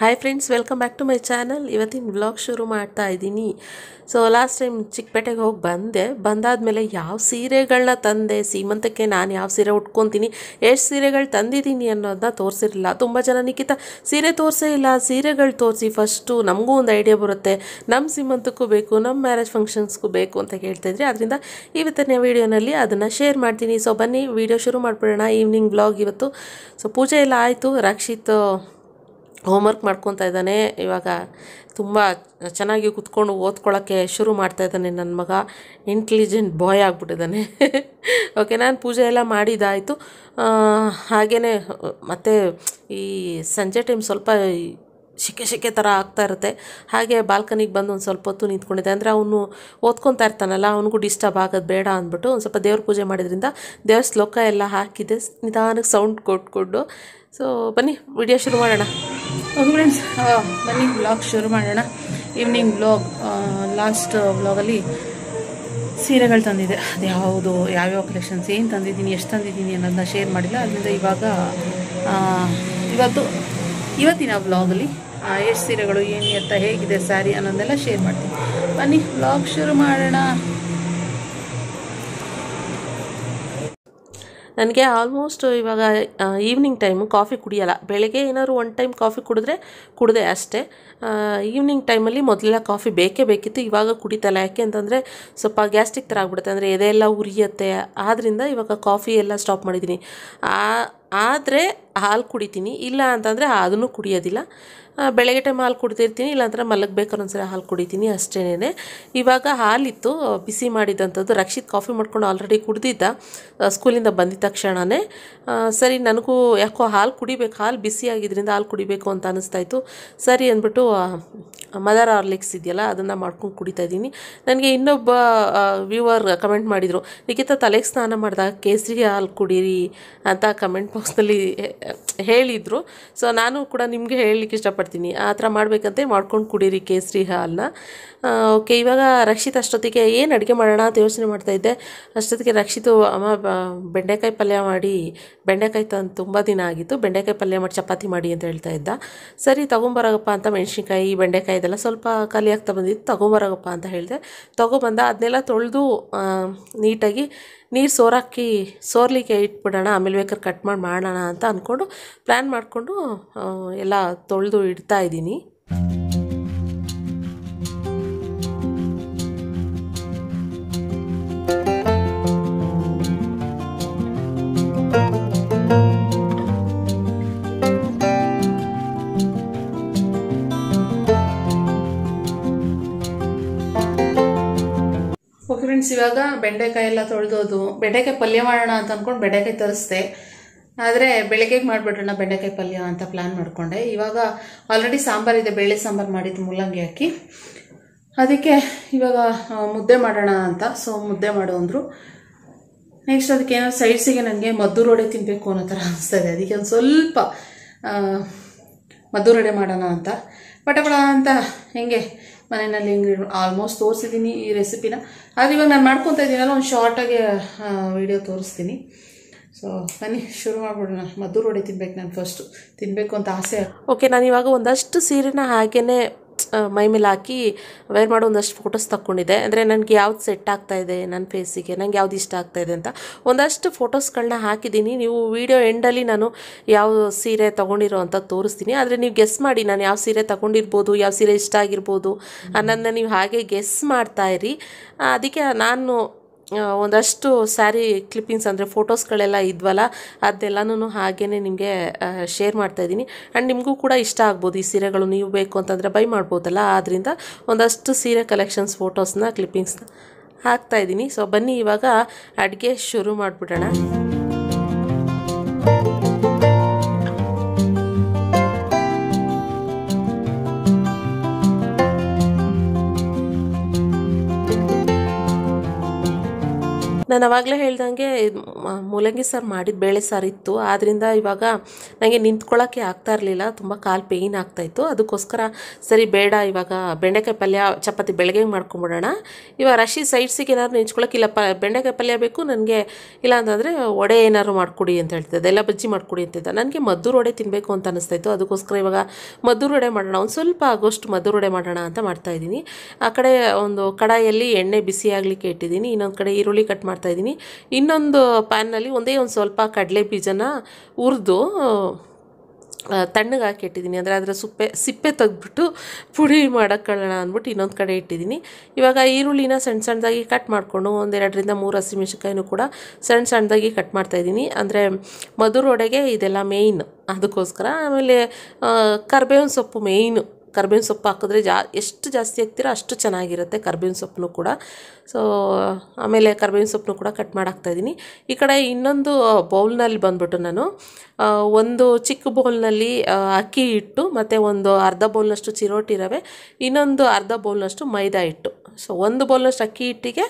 Hi friends welcome back to my channel ಇವತ್ತಿನ vlog ಶುರು ಮಾಡ್ತಾ ಇದ್ದೀನಿ. ಸೊ ಲಾಸ್ಟ್ ಟೈಮ್ ಚಿಕ್ಕಪೇಟೆಗೆ ಹೋಗಿ ಬಂದೆ. ಬಂದಾದಮೇಲೆ ಯಾವ ಸೀರೆಗಳನ್ನ ತಂದೆ, ಸೀಮಂತಕ್ಕೆ ನಾನು ಯಾವ ಸೀರೆ ಉಟ್ಕೊತೀನಿ, ಎಷ್ಟು ಸೀರೆಗಳು ತಂದಿದ್ದೀನಿ ಅನ್ನೋದನ್ನ ತೋರಿಸಿರಲಿಲ್ಲ. ತುಂಬ ಜನ ನಿಖಿತ, ಸೀರೆ ತೋರಿಸೇ ಇಲ್ಲ, ಸೀರೆಗಳು ತೋರಿಸಿ ಫಸ್ಟು ನಮಗೂ ಒಂದು ಐಡಿಯಾ ಬರುತ್ತೆ. ನಮ್ಮ ಸೀಮಂತಕ್ಕೂ ಬೇಕು ನಮ್ಮ ಮ್ಯಾರೇಜ್ ಫಂಕ್ಷನ್ಸ್ಗೂ ಬೇಕು ಅಂತ ಕೇಳ್ತಾಯಿದ್ರಿ ಅದರಿಂದ ಇವತ್ತಿನ ವೀಡಿಯೋನಲ್ಲಿ ಅದನ್ನು ಶೇರ್ ಮಾಡ್ತೀನಿ. ಸೊ ಬನ್ನಿ ವಿಡಿಯೋ ಶುರು ಮಾಡಿಬಿಡೋಣ. ಈವ್ನಿಂಗ್ ವ್ಲಾಗ್ ಇವತ್ತು. ಸೊ ಪೂಜೆ ಎಲ್ಲ ಆಯಿತು. ರಕ್ಷಿತ್ ಹೋಮ್ವರ್ಕ್ ಮಾಡ್ಕೊತಾ ಇದ್ದಾನೆ. ಇವಾಗ ತುಂಬ ಚೆನ್ನಾಗಿ ಕುತ್ಕೊಂಡು ಓದ್ಕೊಳ್ಳೋಕ್ಕೆ ಶುರು ಮಾಡ್ತಾ ಇದ್ದಾನೆ ನನ್ನ ಮಗ. Intelligent boy ಆಗಿಬಿಟ್ಟಿದ್ದಾನೆ. ಓಕೆ ನಾನು ಪೂಜೆ ಎಲ್ಲ ಮಾಡಿದ್ದಾಯಿತು ಹಾಗೆಯೇ ಮತ್ತು ಈ ಸಂಜೆ ಟೈಮ್ ಸ್ವಲ್ಪ ಶಿಕೆ ಶಿಕೆ ಥರ ಆಗ್ತಾ ಇರುತ್ತೆ. ಹಾಗೆ ಬಾಲ್ಕನಿಗೆ ಬಂದು ಒಂದು ಸ್ವಲ್ಪ ಹೊತ್ತು ನಿಂತ್ಕೊಂಡಿದ್ದೆ. ಅಂದರೆ ಅವನು ಓದ್ಕೊತಾ ಇರ್ತಾನಲ್ಲ, ಅವನಿಗೂ ಡಿಸ್ಟರ್ಬ್ ಆಗೋದು ಬೇಡ ಅಂದ್ಬಿಟ್ಟು ಒಂದು ಸ್ವಲ್ಪ ದೇವ್ರ ಪೂಜೆ ಮಾಡಿದ್ರಿಂದ ದೇವ್ರ ಶ್ಲೋಕ ಎಲ್ಲ ಹಾಕಿದೆ. ನಿಧಾನಕ್ಕೆ ಸೌಂಡ್ ಕೊಟ್ಕೊಂಡು ಸೊ ಬನ್ನಿ ವಿಡಿಯೋ ಶುರು ಮಾಡೋಣ. ಬನ್ನಿ ಬ್ಲಾಗ್ ಶುರು ಮಾಡೋಣ. ಈವ್ನಿಂಗ್ ಬ್ಲಾಗ್ ಲಾಸ್ಟ್ ವ್ಲಾಗಲ್ಲಿ ಸೀರೆಗಳು ತಂದಿದೆ. ಅದು ಯಾವುದು, ಯಾವ್ಯಾವ ಕಲೆಕ್ಷನ್ಸ್ ಏನು ತಂದಿದ್ದೀನಿ, ಎಷ್ಟು ತಂದಿದ್ದೀನಿ ಅನ್ನೋದನ್ನ ಶೇರ್ ಮಾಡಿಲ್ಲ. ಅದರಿಂದ ಇವಾಗ ಇವತ್ತು, ಇವತ್ತಿನ ಬ್ಲಾಗಲ್ಲಿ ಎಷ್ಟು ಸೀರೆಗಳು, ಏನು, ಎತ್ತ, ಹೇಗಿದೆ ಸ್ಯಾರಿ ಅನ್ನೋದನ್ನೆಲ್ಲ ಶೇರ್ ಮಾಡ್ತೀನಿ. ಬನ್ನಿ ಬ್ಲಾಗ್ ಶುರು ಮಾಡೋಣ. ನನಗೆ ಆಲ್ಮೋಸ್ಟ್ ಇವಾಗ ಈವ್ನಿಂಗ್ ಟೈಮು ಕಾಫಿ ಕುಡಿಯೋಲ್ಲ. ಬೆಳಗ್ಗೆ ಏನಾದ್ರು ಒನ್ ಟೈಮ್ ಕಾಫಿ ಕುಡಿದ್ರೆ ಕುಡಿದೆ ಅಷ್ಟೇ. ಈವ್ನಿಂಗ್ ಟೈಮಲ್ಲಿ ಮೊದಲೆಲ್ಲ ಕಾಫಿ ಬೇಕೇ ಬೇಕಿತ್ತು, ಇವಾಗ ಕುಡಿತಲ್ಲ. ಯಾಕೆ ಅಂತಂದರೆ ಸ್ವಲ್ಪ ಗ್ಯಾಸ್ಟ್ರಿಕ್ ಥರ ಆಗ್ಬಿಡುತ್ತೆ. ಅಂದರೆ ಎದೆಲ್ಲ ಉರಿಯುತ್ತೆ. ಆದ್ದರಿಂದ ಇವಾಗ ಕಾಫಿ ಎಲ್ಲ ಸ್ಟಾಪ್ ಮಾಡಿದ್ದೀನಿ. ಆದರೆ ಹಾಲು ಕುಡಿತೀನಿ, ಇಲ್ಲ ಅಂತಂದರೆ ಅದನ್ನು ಕುಡಿಯೋದಿಲ್ಲ. ಬೆಳಗ್ಗೆ ಟೈಮ್ ಹಾಲು ಕುಡ್ತಿರ್ತೀನಿ ಇಲ್ಲಾಂದ್ರೆ ಮಲಗಬೇಕಾದ್ರೆ ಒಂದ್ಸಲ ಹಾಲು ಕುಡಿತೀನಿ ಅಷ್ಟೇನೆ ಇವಾಗ ಹಾಲಿತ್ತು, ಬಿಸಿ ಮಾಡಿದಂಥದ್ದು ರಕ್ಷಿತ್ ಕಾಫಿ ಮಾಡ್ಕೊಂಡು ಆಲ್ರೆಡಿ ಕುಡ್ದಿದ್ದ ಸ್ಕೂಲಿಂದ ಬಂದಿದ್ದ ತಕ್ಷಣವೇ ಸರಿ, ನನಗೂ ಯಾಕೋ ಹಾಲು ಕುಡಿಬೇಕು, ಹಾಲು ಬಿಸಿ ಆಗಿದ್ರಿಂದ ಹಾಲು ಕುಡಿಬೇಕು ಅಂತ ಅನ್ನಿಸ್ತಾ ಇತ್ತು. ಸರಿ ಅಂದ್ಬಿಟ್ಟು ಮದರ್ ಆರ್ಲಿಕ್ಸ್ ಇದೆಯಲ್ಲ, ಅದನ್ನು ಮಾಡ್ಕೊಂಡು ಕುಡಿತಾ ಇದ್ದೀನಿ. ನನಗೆ ಇನ್ನೊಬ್ಬ ವ್ಯೂವರ್ ಕಮೆಂಟ್ ಮಾಡಿದರು, ನಿಖಿತ, ತಲೆಗೆ ಸ್ನಾನ ಮಾಡಿದಾಗ ಕೇಸರಿ ಹಾಲು ಕುಡೀರಿ ಅಂತ ಕಮೆಂಟ್ ಬಾಕ್ಸ್ನಲ್ಲಿ ಹೇಳಿದರು. ಸೊ ನಾನು ಕೂಡ ನಿಮಗೆ ಹೇಳಲಿಕ್ಕೆ ಇಷ್ಟಪಡ್ತೀನಿ. ಆ ಥರ ಮಾಡಬೇಕಂತೆ, ಮಾಡ್ಕೊಂಡು ಕುಡೀರಿ ಕೇಸರಿ ಹಾಲನ್ನ ಓಕೆ, ಇವಾಗ ರಕ್ಷಿತ್ ಅಷ್ಟೊತ್ತಿಗೆ ಏನು ಅಡುಗೆ ಮಾಡೋಣ ಅಂತ ಯೋಚನೆ ಮಾಡ್ತಾಯಿದ್ದೆ ಅಷ್ಟೊತ್ತಿಗೆ ರಕ್ಷಿತು ಅಮ್ಮ ಬೆಂಡೆಕಾಯಿ ಪಲ್ಯ ಮಾಡಿ, ಬೆಂಡೆಕಾಯಿ ತಂದು ತುಂಬ ದಿನ ಆಗಿತ್ತು. ಬೆಂಡೆಕಾಯಿ ಪಲ್ಯ ಮಾಡಿ ಚಪಾತಿ ಮಾಡಿ ಅಂತ ಹೇಳ್ತಾ ಇದ್ದ. ಸರಿ, ತೊಗೊಂಬರೋಗಪ್ಪ ಅಂತ ಮೆಣಸಿನ್ಕಾಯಿ, ಬೆಂಡೆಕಾಯಿ ಇದೆಲ್ಲ ಸ್ವಲ್ಪ ಖಾಲಿ ಆಗ್ತಾ ಬಂದಿತ್ತು. ತೊಗೊಂಬರೋಗಪ್ಪ ಅಂತ ಹೇಳಿದೆ. ತೊಗೊಬಂದ, ಅದನ್ನೆಲ್ಲ ತೊಳೆದು ನೀಟಾಗಿ ನೀರು ಸೋರಾಕಿ ಸೋರ್ಲಿಕ್ಕೆ ಇಟ್ಬಿಡೋಣ, ಆಮೇಲೆ ಬೇಕಾದ್ರೆ ಕಟ್ ಮಾಡಿ, ಮಾಡೋಣ ಅಂತ ಅಂದ್ಕೊಂಡು ಪ್ಲ್ಯಾನ್ ಮಾಡಿಕೊಂಡು ಎಲ್ಲ ತೊಳೆದು ಇಡ್ತಾ ಇದ್ದೀನಿ ಫ್ರೆಂಡ್ಸ್ ಇವಾಗ ಬೆಂಡೆಕಾಯಿ ಎಲ್ಲ ತೊಳೆದೋದು, ಬೆಂಡೆಕಾಯಿ ಪಲ್ಯ ಮಾಡೋಣ ಅಂತ ಅಂದ್ಕೊಂಡು ಬೆಂಡೆಕಾಯಿ ತರಿಸ್ದೆ. ಆದರೆ ಬೆಳಗ್ಗೆಗೆ ಮಾಡಿಬಿಡೋಣ ಬೆಂಡೆಕಾಯಿ ಪಲ್ಯ ಅಂತ ಪ್ಲ್ಯಾನ್ ಮಾಡಿಕೊಂಡೆ. ಇವಾಗ ಆಲ್ರೆಡಿ ಸಾಂಬಾರಿದೆ ಬೇಳೆ ಸಾಂಬಾರು ಮಾಡಿದ್ದು ಮೂಲಂಗಿ ಹಾಕಿ. ಅದಕ್ಕೆ ಇವಾಗ ಮುದ್ದೆ ಮಾಡೋಣ ಅಂತ. ಸೊ ಮುದ್ದೆ ಮಾಡು ಅಂದರು. ನೆಕ್ಸ್ಟ್ ಅದಕ್ಕೆ ಏನೋ ಸೈಡ್ಸಿಗೆ ನನಗೆ ಮದ್ದು ರೋಡೆ ತಿನ್ನಬೇಕು ಅನ್ನೋ ಥರ ಅನಿಸ್ತಾ ಅದಕ್ಕೆ ಒಂದು ಸ್ವಲ್ಪ ಆ, ರೆಡಿ ಮಾಡೋಣ ಅಂತ. ಪಟಪಡ ಅಂತ ಹೆಂಗೆ ಮನೆಯಲ್ಲಿ ಹೆಂಗೆ ಆಲ್ಮೋಸ್ಟ್ ತೋರಿಸಿದ್ದೀನಿ ಈ ರೆಸಿಪಿನ ಆದರೆ ಇವಾಗ ನಾನು ಮಾಡ್ಕೊತಾ ಇದ್ದೀನಲ್ಲ ಒಂದು ಶಾರ್ಟಾಗಿ ವಿಡಿಯೋ ತೋರಿಸ್ತೀನಿ. ಸೊ ಬನ್ನಿ ಶುರು ಮಾಡಿಬಿಡೋಣ. ಮದ್ದೂರು ರಡೆ ತಿನ್ಬೇಕು ನಾನು ಫಸ್ಟು ತಿನ್ನಬೇಕು ಅಂತ ಆಸೆ. ಓಕೆ ನಾನು ಇವಾಗ ಒಂದಷ್ಟು ಸೀರೆನ ಹಾಗೇ ಮೈ ಮೇಲೆ ಹಾಕಿ ವೇರ್ ಮಾಡೋ ಒಂದಷ್ಟು ಫೋಟೋಸ್ ತಗೊಂಡಿದ್ದೆ ಅಂದರೆ ನನಗೆ ಯಾವ್ದು ಸೆಟ್ ಆಗ್ತಾ ಇದೆ ನನ್ನ ಫೇಸಿಗೆ ನನಗೆ ಯಾವ್ದು ಇಷ್ಟ ಆಗ್ತಾ ಇದೆ ಅಂತ. ಒಂದಷ್ಟು ಫೋಟೋಸ್ಗಳನ್ನ ಹಾಕಿದ್ದೀನಿ. ನೀವು ವಿಡಿಯೋ ಎಂಡಲ್ಲಿ ನಾನು ಯಾವ ಸೀರೆ ತೊಗೊಂಡಿರೋ ಅಂತ ತೋರಿಸ್ತೀನಿ. ಆದರೆ ನೀವು ಗೆಸ್ ಮಾಡಿ, ನಾನು ಯಾವ ಸೀರೆ ತೊಗೊಂಡಿರ್ಬೋದು, ಯಾವ ಸೀರೆ ಇಷ್ಟ ಆಗಿರ್ಬೋದು ಅನ್ನೋದನ್ನ ನೀವು ಹಾಗೆ ಗೆಸ್ ಮಾಡ್ತಾ ಇರಿ. ಅದಕ್ಕೆ ನಾನು ಒಂದಷ್ಟು ಸ್ಯಾರಿ ಕ್ಲಿಪ್ಪಿಂಗ್ಸ್ ಅಂದರೆ ಫೋಟೋಸ್ಗಳೆಲ್ಲ ಇದ್ವಲ್ಲ ಅದೆಲ್ಲನೂ ಹಾಗೇ ನಿಮಗೆ ಶೇರ್ ಮಾಡ್ತಾ ಇದ್ದೀನಿ. ಆ್ಯಂಡ್ ನಿಮಗೂ ಕೂಡ ಇಷ್ಟ ಆಗ್ಬೋದು ಈ ಸೀರೆಗಳು, ನೀವು ಬೇಕು ಅಂತಂದರೆ ಬೈ ಮಾಡ್ಬೋದಲ್ಲ ಆದ್ದರಿಂದ ಒಂದಷ್ಟು ಸೀರೆ ಕಲೆಕ್ಷನ್ಸ್ ಫೋಟೋಸ್ನ ಕ್ಲಿಪ್ಪಿಂಗ್ಸ್ನ ಹಾಕ್ತಾ ಇದ್ದೀನಿ. ಸೊ ಬನ್ನಿ ಇವಾಗ ಅಡುಗೆ ಶುರು ಮಾಡಿಬಿಡೋಣ. ನಾನು ಅವಾಗಲೇ ಹೇಳ್ದಂಗೆ ಮೂಲಂಗಿ ಸಾರು ಮಾಡಿದ ಬೇಳೆ ಸಾರು ಇತ್ತು. ಆದ್ದರಿಂದ ಇವಾಗ ನನಗೆ ನಿಂತ್ಕೊಳ್ಳೋಕ್ಕೆ ಆಗ್ತಾ ಇರಲಿಲ್ಲ. ತುಂಬ ಕಾಲು ಪೇಯ್ನ್ ಆಗ್ತಾಯಿತ್ತು ಅದಕ್ಕೋಸ್ಕರ ಸರಿ ಬೇಡ, ಇವಾಗ ಬೆಂಡೆಕಾಯಿ ಪಲ್ಯ, ಚಪಾತಿ ಬೆಳಗ್ಗೆ ಮಾಡ್ಕೊಂಬಿಡೋಣ. ಇವಾಗ ರಶಿ ಸೈಡ್ಸಿಗೆ ಏನಾದ್ರು ನೆಂಚ್ಕೊಳ್ಳೋಕ್ಕಿಲ್ಲ ಪ, ಬೆಂಡೆಕಾಯಿ ಪಲ್ಯ ಬೇಕು, ನನಗೆ ಇಲ್ಲ ಅಂತಂದರೆ ವಡೆ ಏನಾದ್ರು ಮಾಡಿಕೊಡಿ ಅಂತ ಹೇಳ್ತಿದ್ದೆ. ಎಲ್ಲ ಬಜ್ಜಿ ಮಾಡಿಕೊಡಿ ಅಂತಿದ್ದ ನನಗೆ ಮದ್ದೂರು ವಡೆ ತಿನ್ನಬೇಕು ಅಂತ ಅನಿಸ್ತಾಯಿತ್ತು ಅದಕ್ಕೋಸ್ಕರ ಇವಾಗ ಮದ್ದೂರು ವಡೆ ಮಾಡೋಣ. ಒಂದು ಸ್ವಲ್ಪ ಆಗೋಷ್ಟು ಮದ್ದೂರು ವಡೆ ಮಾಡೋಣ ಅಂತ ಮಾಡ್ತಾಯಿದ್ದೀನಿ ಆ ಕಡೆ ಒಂದು ಕಡಾಯಲ್ಲಿ ಎಣ್ಣೆ ಬಿಸಿ ಆಗಲಿಕ್ಕೆ ಇಟ್ಟಿದ್ದೀನಿ. ಇನ್ನೊಂದು ಕಡೆ ಈರುಳ್ಳಿ ಕಟ್ ಮಾಡ್ತಾಯಿದ್ದೀನಿ ಇನ್ನೊಂದು ಪ್ಯಾನ್ನಲ್ಲಿ ಒಂದೇ ಒಂದು ಸ್ವಲ್ಪ ಕಡಲೆ ಬೀಜನ ಹುರಿದು ತಣ್ಣಗೆ ಹಾಕಿಟ್ಟಿದ್ದೀನಿ ಅಂದರೆ ಅದರ ಸುಪ್ಪೆ, ಸಿಪ್ಪೆ ತೆಗೆದ್ಬಿಟ್ಟು ಪುಡಿ ಮಾಡೋಕ್ಕೊಳ್ಳೋಣ ಅಂದ್ಬಿಟ್ಟು ಇನ್ನೊಂದು ಕಡೆ ಇಟ್ಟಿದ್ದೀನಿ. ಇವಾಗ ಈರುಳ್ಳಿನ ಸಣ್ಣ ಸಣ್ಣದಾಗಿ ಕಟ್ ಮಾಡಿಕೊಂಡು ಒಂದೆರಡರಿಂದ ಮೂರು ಹಸಿಮೆಣ್ಸಿನ್ಕಾಯಿನೂ ಕೂಡ ಸಣ್ಣ ಸಣ್ಣದಾಗಿ ಕಟ್ ಮಾಡ್ತಾಯಿದ್ದೀನಿ ಅಂದರೆ ಮಧುರೊಡೆಗೆ ಇದೆಲ್ಲ ಮೇಯ್ನ್ ಅದಕ್ಕೋಸ್ಕರ ಆಮೇಲೆ ಕರ್ಬೇವಿನ ಸೊಪ್ಪು ಮೇಯ್ನು ಕರ್ಬೇವಿನ ಸೊಪ್ಪು ಹಾಕಿದ್ರೆ ಜಾ, ಎಷ್ಟು ಜಾಸ್ತಿ ಹಾಕ್ತೀರೋ ಅಷ್ಟು ಚೆನ್ನಾಗಿರುತ್ತೆ ಕರ್ಬೇವಿನ ಸೊಪ್ಪನ್ನು ಕೂಡ. ಸೊ ಆಮೇಲೆ ಕರ್ಬೇವಿನ ಸೊಪ್ಪನ್ನು ಕೂಡ ಕಟ್ ಮಾಡಾಕ್ತಾಯಿದ್ದೀನಿ ಈ ಕಡೆ ಇನ್ನೊಂದು ಬೌಲ್ನಲ್ಲಿ ಬಂದುಬಿಟ್ಟು ನಾನು ಒಂದು ಚಿಕ್ಕ ಬೌಲ್ನಲ್ಲಿ ಅಕ್ಕಿ ಹಿಟ್ಟು ಮತ್ತು ಒಂದು ಅರ್ಧ ಬೌಲ್ನಷ್ಟು ಚಿರೋಟಿ ರವೆ, ಇನ್ನೊಂದು ಅರ್ಧ ಬೌಲ್ನಷ್ಟು ಮೈದಾ ಹಿಟ್ಟು. ಸೊ ಒಂದು ಬೌಲ್ನಷ್ಟು ಅಕ್ಕಿ ಹಿಟ್ಟಿಗೆ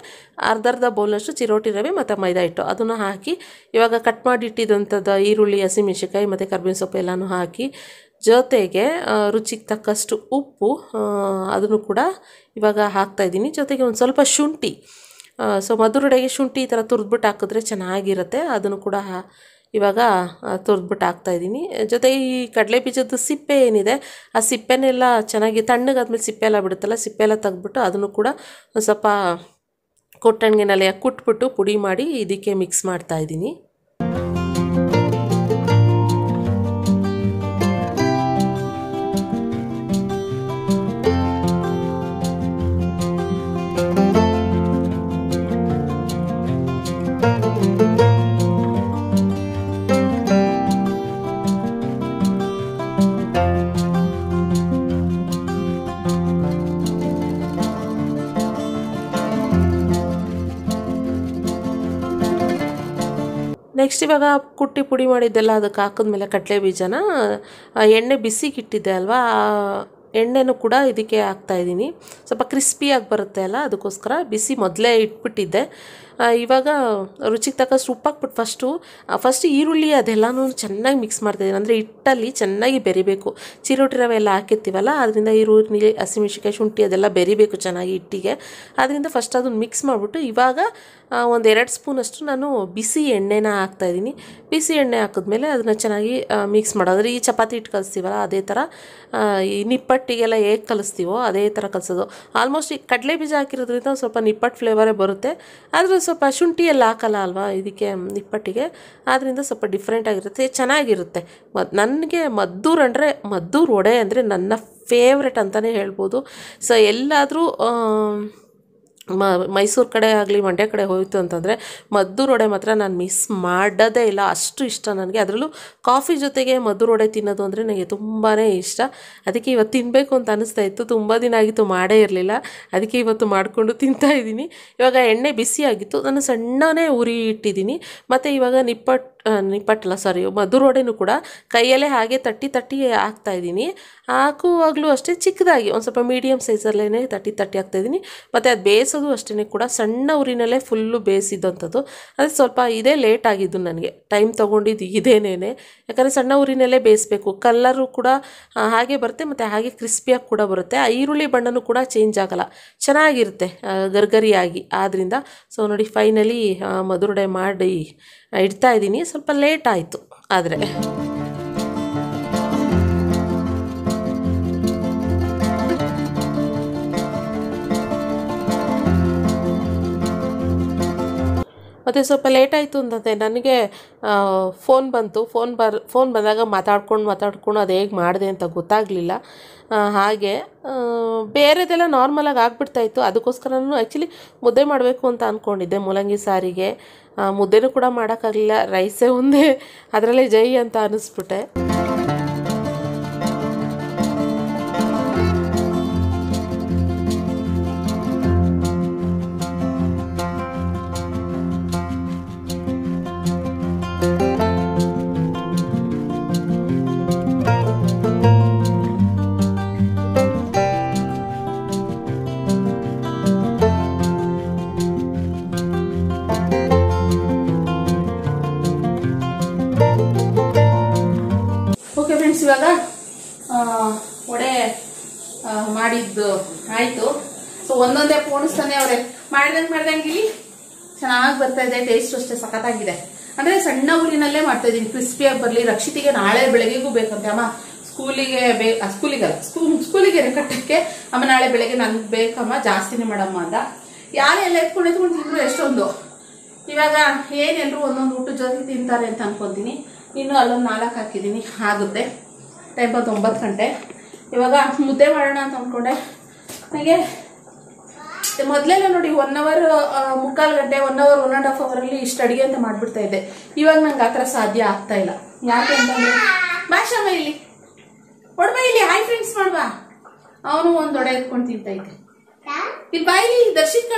ಅರ್ಧ ಅರ್ಧ ಬೌಲ್ನಷ್ಟು ಚಿರೋಟಿ ರವೆ ಮತ್ತು ಮೈದಾ ಹಿಟ್ಟು. ಅದನ್ನು ಹಾಕಿ ಇವಾಗ ಕಟ್ ಮಾಡಿ ಇಟ್ಟಿದ್ದಂಥದ್ದು ಈರುಳ್ಳಿ, ಹಸಿಮೆಣ್ಸಿನ್ಕಾಯಿ ಮತ್ತು ಕರ್ಬೇವಿನ ಸೊಪ್ಪು ಎಲ್ಲನೂ ಹಾಕಿ ಜೊತೆಗೆ ರುಚಿಗೆ ತಕ್ಕಷ್ಟು ಉಪ್ಪು ಅದನ್ನು ಕೂಡ ಇವಾಗ ಹಾಕ್ತಾಯಿದ್ದೀನಿ ಜೊತೆಗೆ ಒಂದು ಸ್ವಲ್ಪ ಶುಂಠಿ ಸೊ ಮಧುರಡೆಗೆ ಶುಂಠಿ ಈ ಥರ ತುರಿದ್ಬಿಟ್ಟು ಹಾಕಿದ್ರೆ ಚೆನ್ನಾಗಿರುತ್ತೆ. ಅದನ್ನು ಕೂಡ ಇವಾಗ ತುರಿದ್ಬಿಟ್ಟು ಹಾಕ್ತಾಯಿದ್ದೀನಿ ಜೊತೆಗೆ ಈ ಕಡಲೆ ಬೀಜದ ಸಿಪ್ಪೆ ಏನಿದೆ, ಆ ಸಿಪ್ಪೆನೆಲ್ಲ ಚೆನ್ನಾಗಿ ತಣ್ಣಗಾದ್ಮೇಲೆ ಸಿಪ್ಪೆ ಎಲ್ಲ ಬಿಡುತ್ತಲ್ಲ, ಸಿಪ್ಪೆ ಎಲ್ಲ ತೆಗ್ದ್ಬಿಟ್ಟು ಅದನ್ನು ಕೂಡ ಒಂದು ಸ್ವಲ್ಪ ಕೊಟ್ಟಣ್ಣಿನಲ್ಲಿ ಕುಟ್ಬಿಟ್ಟು ಪುಡಿ ಮಾಡಿ ಇದಕ್ಕೆ ಮಿಕ್ಸ್ ಮಾಡ್ತಾಯಿದ್ದೀನಿ ಇವಾಗ ಕುಟ್ಟಿ ಪುಡಿ ಮಾಡಿದ್ದೆಲ್ಲ ಅದಕ್ಕೆ ಹಾಕಿದ್ಮೇಲೆ ಕಡಲೆ ಬೀಜನ ಎಣ್ಣೆ ಬಿಸಿಗಿಟ್ಟಿದ್ದೆ ಅಲ್ವಾ, ಆ, ಎಣ್ಣೆನೂ ಕೂಡ ಇದಕ್ಕೆ ಹಾಕ್ತಾಯಿದ್ದೀನಿ ಸ್ವಲ್ಪ ಕ್ರಿಸ್ಪಿಯಾಗಿ ಬರುತ್ತೆ ಅಲ್ಲ, ಅದಕ್ಕೋಸ್ಕರ ಬಿಸಿ ಮೊದಲೇ ಇಟ್ಬಿಟ್ಟಿದ್ದೆ. ಇವಾಗ ರುಚಿಗೆ ತಕ್ಕಷ್ಟು ಉಪ್ಪು ಹಾಕ್ಬಿಟ್ಟು ಫಸ್ಟು ಫಸ್ಟ್ ಈರುಳ್ಳಿ ಅದೆಲ್ಲನೂ ಚೆನ್ನಾಗಿ ಮಿಕ್ಸ್ ಮಾಡ್ತಾಯಿದ್ದೀನಿ ಅಂದರೆ ಹಿಟ್ಟಲ್ಲಿ ಚೆನ್ನಾಗಿ ಬೆರಿಬೇಕು. ಚಿರೋಟಿ ರವೆ ಎಲ್ಲ ಹಾಕಿರ್ತೀವಲ್ಲ, ಅದರಿಂದ ಈರುಳ್ಳಿ ಹಸಿಮೆಣ್ಸಿಕಾಯಿ ಶುಂಠಿ ಅದೆಲ್ಲ ಬೆರಿಬೇಕು ಚೆನ್ನಾಗಿ ಹಿಟ್ಟಿಗೆ. ಅದರಿಂದ ಫಸ್ಟ್ ಅದನ್ನು ಮಿಕ್ಸ್ ಮಾಡಿಬಿಟ್ಟು ಇವಾಗ ಒಂದು ಎರಡು ಸ್ಪೂನಷ್ಟು ನಾನು ಬಿಸಿ ಎಣ್ಣೆನ ಹಾಕ್ತಾಯಿದ್ದೀನಿ ಬಿಸಿ ಎಣ್ಣೆ ಹಾಕಿದ್ಮೇಲೆ ಅದನ್ನು ಚೆನ್ನಾಗಿ ಮಿಕ್ಸ್ ಮಾಡೋದ್ರೆ ಈ ಚಪಾತಿ ಹಿಟ್ಟು ಕಲಿಸ್ತೀವಲ್ಲ, ಅದೇ ಥರ ಈ ನಿಪ್ಪಟ್ಟಿಗೆಲ್ಲ ಹೇಗೆ ಕಲಿಸ್ತೀವೋ ಅದೇ ಥರ ಕಲಿಸೋದು. ಆಲ್ಮೋಸ್ಟ್ ಈ ಕಡಲೆ ಬೀಜ ಹಾಕಿರೋದ್ರಿಂದ ಸ್ವಲ್ಪ ನಿಪ್ಪಟ್ಟು ಫ್ಲೇವರೇ ಬರುತ್ತೆ. ಆದರೆ ಸ್ವಲ್ಪ ಶುಂಠಿ ಎಲ್ಲ ಹಾಕಲ್ಲ ಅಲ್ವಾ ಇದಕ್ಕೆ ನಿಪ್ಪಟ್ಟಿಗೆ ಆದ್ದರಿಂದ ಸ್ವಲ್ಪ ಡಿಫ್ರೆಂಟ್ ಆಗಿರುತ್ತೆ, ಚೆನ್ನಾಗಿರುತ್ತೆ. ಮತ್ತು ನನಗೆ ಮದ್ದೂರು ಅಂದರೆ, ಮದ್ದೂರು ವಡೆ ಅಂದರೆ ನನ್ನ ಫೇವ್ರೆಟ್ ಅಂತಲೇ ಹೇಳ್ಬೋದು. ಸೊ ಎಲ್ಲಾದರೂ ಮ ಮೈಸೂರು ಕಡೆ ಆಗಲಿ, ಮಂಡ್ಯ ಕಡೆ ಹೋಯಿತು ಅಂತಂದರೆ ಮದ್ದೂರು ವಡೆ ಮಾತ್ರ ನಾನು ಮಿಸ್ ಮಾಡೋದೇ ಇಲ್ಲ. ಅಷ್ಟು ಇಷ್ಟ ನನಗೆ. ಅದರಲ್ಲೂ ಕಾಫಿ ಜೊತೆಗೆ ಮದ್ದೂರು ವಡೆ ತಿನ್ನೋದು ಅಂದರೆ ನನಗೆ ತುಂಬಾ ಇಷ್ಟ. ಅದಕ್ಕೆ ಇವತ್ತು ತಿನ್ನಬೇಕು ಅಂತ ಅನ್ನಿಸ್ತಾ ಇತ್ತು. ತುಂಬ ದಿನ ಆಗಿತ್ತು, ಮಾಡೇ ಇರಲಿಲ್ಲ. ಅದಕ್ಕೆ ಇವತ್ತು ಮಾಡಿಕೊಂಡು ತಿಂತಾ ಇದ್ದೀನಿ. ಇವಾಗ ಎಣ್ಣೆ ಬಿಸಿಯಾಗಿತ್ತು. ನಾನು ಸಣ್ಣನೇ ಉರಿ ಇಟ್ಟಿದ್ದೀನಿ. ಮತ್ತು ಇವಾಗ ನಿಪ್ಪಟ್ಟು ನಿಪ್ಪಟ್ಟಲ್ಲ ಸಾರಿ ಮಧುರ ವಡೆನೂ ಕೂಡ ಕೈಯಲ್ಲೇ ಹಾಗೆ ತಟ್ಟಿ ತಟ್ಟಿ ಹಾಕ್ತಾ ಇದ್ದೀನಿ. ಹಾಕುವಾಗಲೂ ಅಷ್ಟೇ ಚಿಕ್ಕದಾಗಿ, ಒಂದು ಸ್ವಲ್ಪ ಮೀಡಿಯಮ್ ಸೈಜಲ್ಲೇ ತಟ್ಟಿ ತಟ್ಟಿ ಹಾಕ್ತಾಯಿದ್ದೀನಿ ಮತ್ತು ಅದು ಬೇಯಿಸೋದು ಅಷ್ಟೇ ಕೂಡ ಸಣ್ಣ ಉರಿನಲ್ಲೇ ಫುಲ್ಲು ಬೇಯಿಸಿದ್ದಂಥದ್ದು ಅದು ಸ್ವಲ್ಪ ಇದೇ ಲೇಟ್ ಆಗಿದ್ದು ನನಗೆ ಟೈಮ್ ತೊಗೊಂಡಿದ್ದು ಇದೇನೇ ಯಾಕಂದರೆ ಸಣ್ಣ ಉರಿನಲ್ಲೇ ಬೇಯಿಸ್ಬೇಕು. ಕಲ್ಲರು ಕೂಡ ಹಾಗೆ ಬರುತ್ತೆ, ಮತ್ತು ಹಾಗೆ ಕ್ರಿಸ್ಪಿಯಾಗಿ ಕೂಡ ಬರುತ್ತೆ. ಆ ಈರುಳ್ಳಿ ಬಣ್ಣನೂ ಕೂಡ ಚೇಂಜ್ ಆಗಲ್ಲ. ಚೆನ್ನಾಗಿರುತ್ತೆ ಗರ್ಗರಿಯಾಗಿ. ಆದ್ದರಿಂದ ಸೊ ನೋಡಿ ಫೈನಲಿ ಮಧುರಡೆ ಮಾಡಿ ಇಡ್ತಾ ಇದ್ದೀನಿ. ಸ್ವಲ್ಪ ಲೇಟ್ ಆಯಿತು ಆದರೆ. ಮತ್ತು ಸ್ವಲ್ಪ ಲೇಟ್ ಆಯಿತು ಅಂತಂದರೆ ನನಗೆ ಫೋನ್ ಬಂತು. ಫೋನ್ ಬರ್ ಫೋನ್ ಬಂದಾಗ ಮಾತಾಡ್ಕೊಂಡು ಮಾತಾಡ್ಕೊಂಡು ಅದು ಹೇಗೆ ಮಾಡಿದೆ ಅಂತ ಗೊತ್ತಾಗಲಿಲ್ಲ. ಹಾಗೆ ಬೇರೆದೆಲ್ಲ ನಾರ್ಮಲಾಗಿ ಇತ್ತು. ಅದಕ್ಕೋಸ್ಕರ ನಾನು ಆ್ಯಕ್ಚುಲಿ ಮುದ್ದೆ ಮಾಡಬೇಕು ಅಂತ ಅಂದ್ಕೊಂಡಿದ್ದೆ ಮೂಲಂಗಿ ಸಾರಿಗೆ. ಮುದ್ದೆನೂ ಕೂಡ ಮಾಡೋಕ್ಕಾಗಲಿಲ್ಲ. ರೈಸೇ ಒಂದೇ. ಅದರಲ್ಲೇ ಜೈ ಅಂತ ಅನ್ನಿಸ್ಬಿಟ್ಟೆ ಬರ್ತಾ ಇದೆ ಟೇಸ್ಟ್ ಅಷ್ಟೇ ಸಖತ್ತಾಗಿದೆ. ಅಂದ್ರೆ ಸಣ್ಣ ಊರಿನಲ್ಲೇ ಮಾಡ್ತಾ ಇದೀನಿ. ಕ್ರಿಸ್ಪಿಯಾಗಿ ಬರ್ಲಿ ರಕ್ಷಿತಿಗೆ ನಾಳೆ ಬೆಳಗ್ಗೆಗೂ ಬೇಕಂತೆ. ಅಮ್ಮ ಸ್ಕೂಲಿಗೆ ಬೇ ಆ, ಸ್ಕೂಲಿಗಲ್ಲ ಸ್ಕೂಲ್ ಸ್ಕೂಲಿಗೆ ಕಟ್ಟಕ್ಕೆ ಅಮ್ಮ ನಾಳೆ ಬೆಳಗ್ಗೆ ನನ್ಗೆ ಬೇಕಮ್ಮ ಜಾಸ್ತಿನೇ ಮಾಡಮ್ಮ ಅಂತ. ಯಾರು ಎಲ್ಲ ಎತ್ಕೊಂಡು ಎತ್ಕೊಂಡು ತಿಂದ್ರು ಎಷ್ಟೊಂದು. ಇವಾಗ ಏನೆಲ್ಲರೂ ಒಂದೊಂದು ಊಟದ ಜೊತೆ ತಿಂತಾರೆ ಅಂತ ಅನ್ಕೊಂತೀನಿ. ಇನ್ನು ಅಲ್ಲೊಂದು ನಾಲ್ಕು ಹಾಕಿದ್ದೀನಿ. ಆಗುತ್ತೆ. ಟೈಮ್ ಬಂದು ಒಂಬತ್ತು ಗಂಟೆ. ಇವಾಗ ಮುದ್ದೆ ಮಾಡೋಣ ಅಂತ ಅಂದ್ಕೊಂಡೆ ನನಗೆ ಮೊದಲೆಲ್ಲ ನೋಡಿ ಒನ್ ಅವರ್ ಮುಕ್ಕಾಲು ಗಂಟೆ one hour one and half ಅಲ್ಲಿ ಇಷ್ಟು ಅಡಿಗೆ ಅಂತ ಮಾಡ್ಬಿಡ್ತಾ ಇದ್ದೆ. ಇವಾಗ ನಂಗೆ ಆ ಥರ ಸಾಧ್ಯ ಆಗ್ತಾ ಇಲ್ಲ. ಯಾಕೆ ಅಂತಂದ್ರೆ ಭಾಷಮ್ಮ ಇಲ್ಲಿ. ಹೊಡ್ಬಾ ಇಲ್ಲಿ ಹಾಯ್ ಫ್ರೆಂಡ್ಸ್ ಮಾಡ್ವಾ ಅವನು ಒಂದು ಎತ್ಕೊಂಡು ತಿಂತ ಇದ್ದೆ. ಇಲ್ಲಿ ಬಾ ಇಲ್ಲಿ ದರ್ಶಿತ್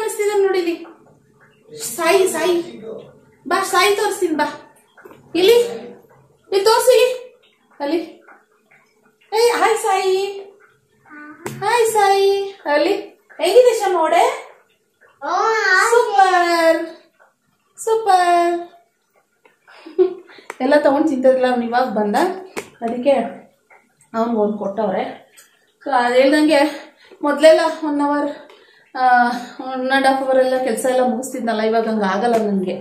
ನೋಡಿ ಇಲ್ಲಿ. ಸಾಯಿ ಸಾಯಿ. ಬಾ, ಸಾಯಿ ತೋರಿಸ್ತೀನಿ, ಬಾ. ಇಲ್ಲಿ ಇಲ್ಲಿ ತೋರಿಸಿ ಅಲ್ಲಿ. ಏಯ್ ಹಾಯ್ ಸಾಯಿ. ಹಾಯ್ ಸಾಯಿ. ಅಲ್ಲಿ. ಹೇಗಿದೆ ಶಮೋಡೆ ಸೂಪರ್. ಸೂಪರ್. ಎಲ್ಲ ತಗೊಂಡು ತಿಂತಿದ್ರಲ್ಲ ಅವ್ನು ಇವಾಗ ಬಂದ. ಅದಕ್ಕೆ ಅವ್ನು ಒಂದು ಕೊಟ್ಟವ್ರೆ. ಸೊ ಅದು ಹೇಳ್ದಂಗೆ ಮೊದಲೆಲ್ಲ one hour one and half hour ಎಲ್ಲ ಕೆಲಸ ಎಲ್ಲ ಮುಗಿಸ್ತಿದ್ನಲ್ಲ ಇವಾಗ ಹಂಗೆ ಆಗಲ್ಲ ನನಗೆ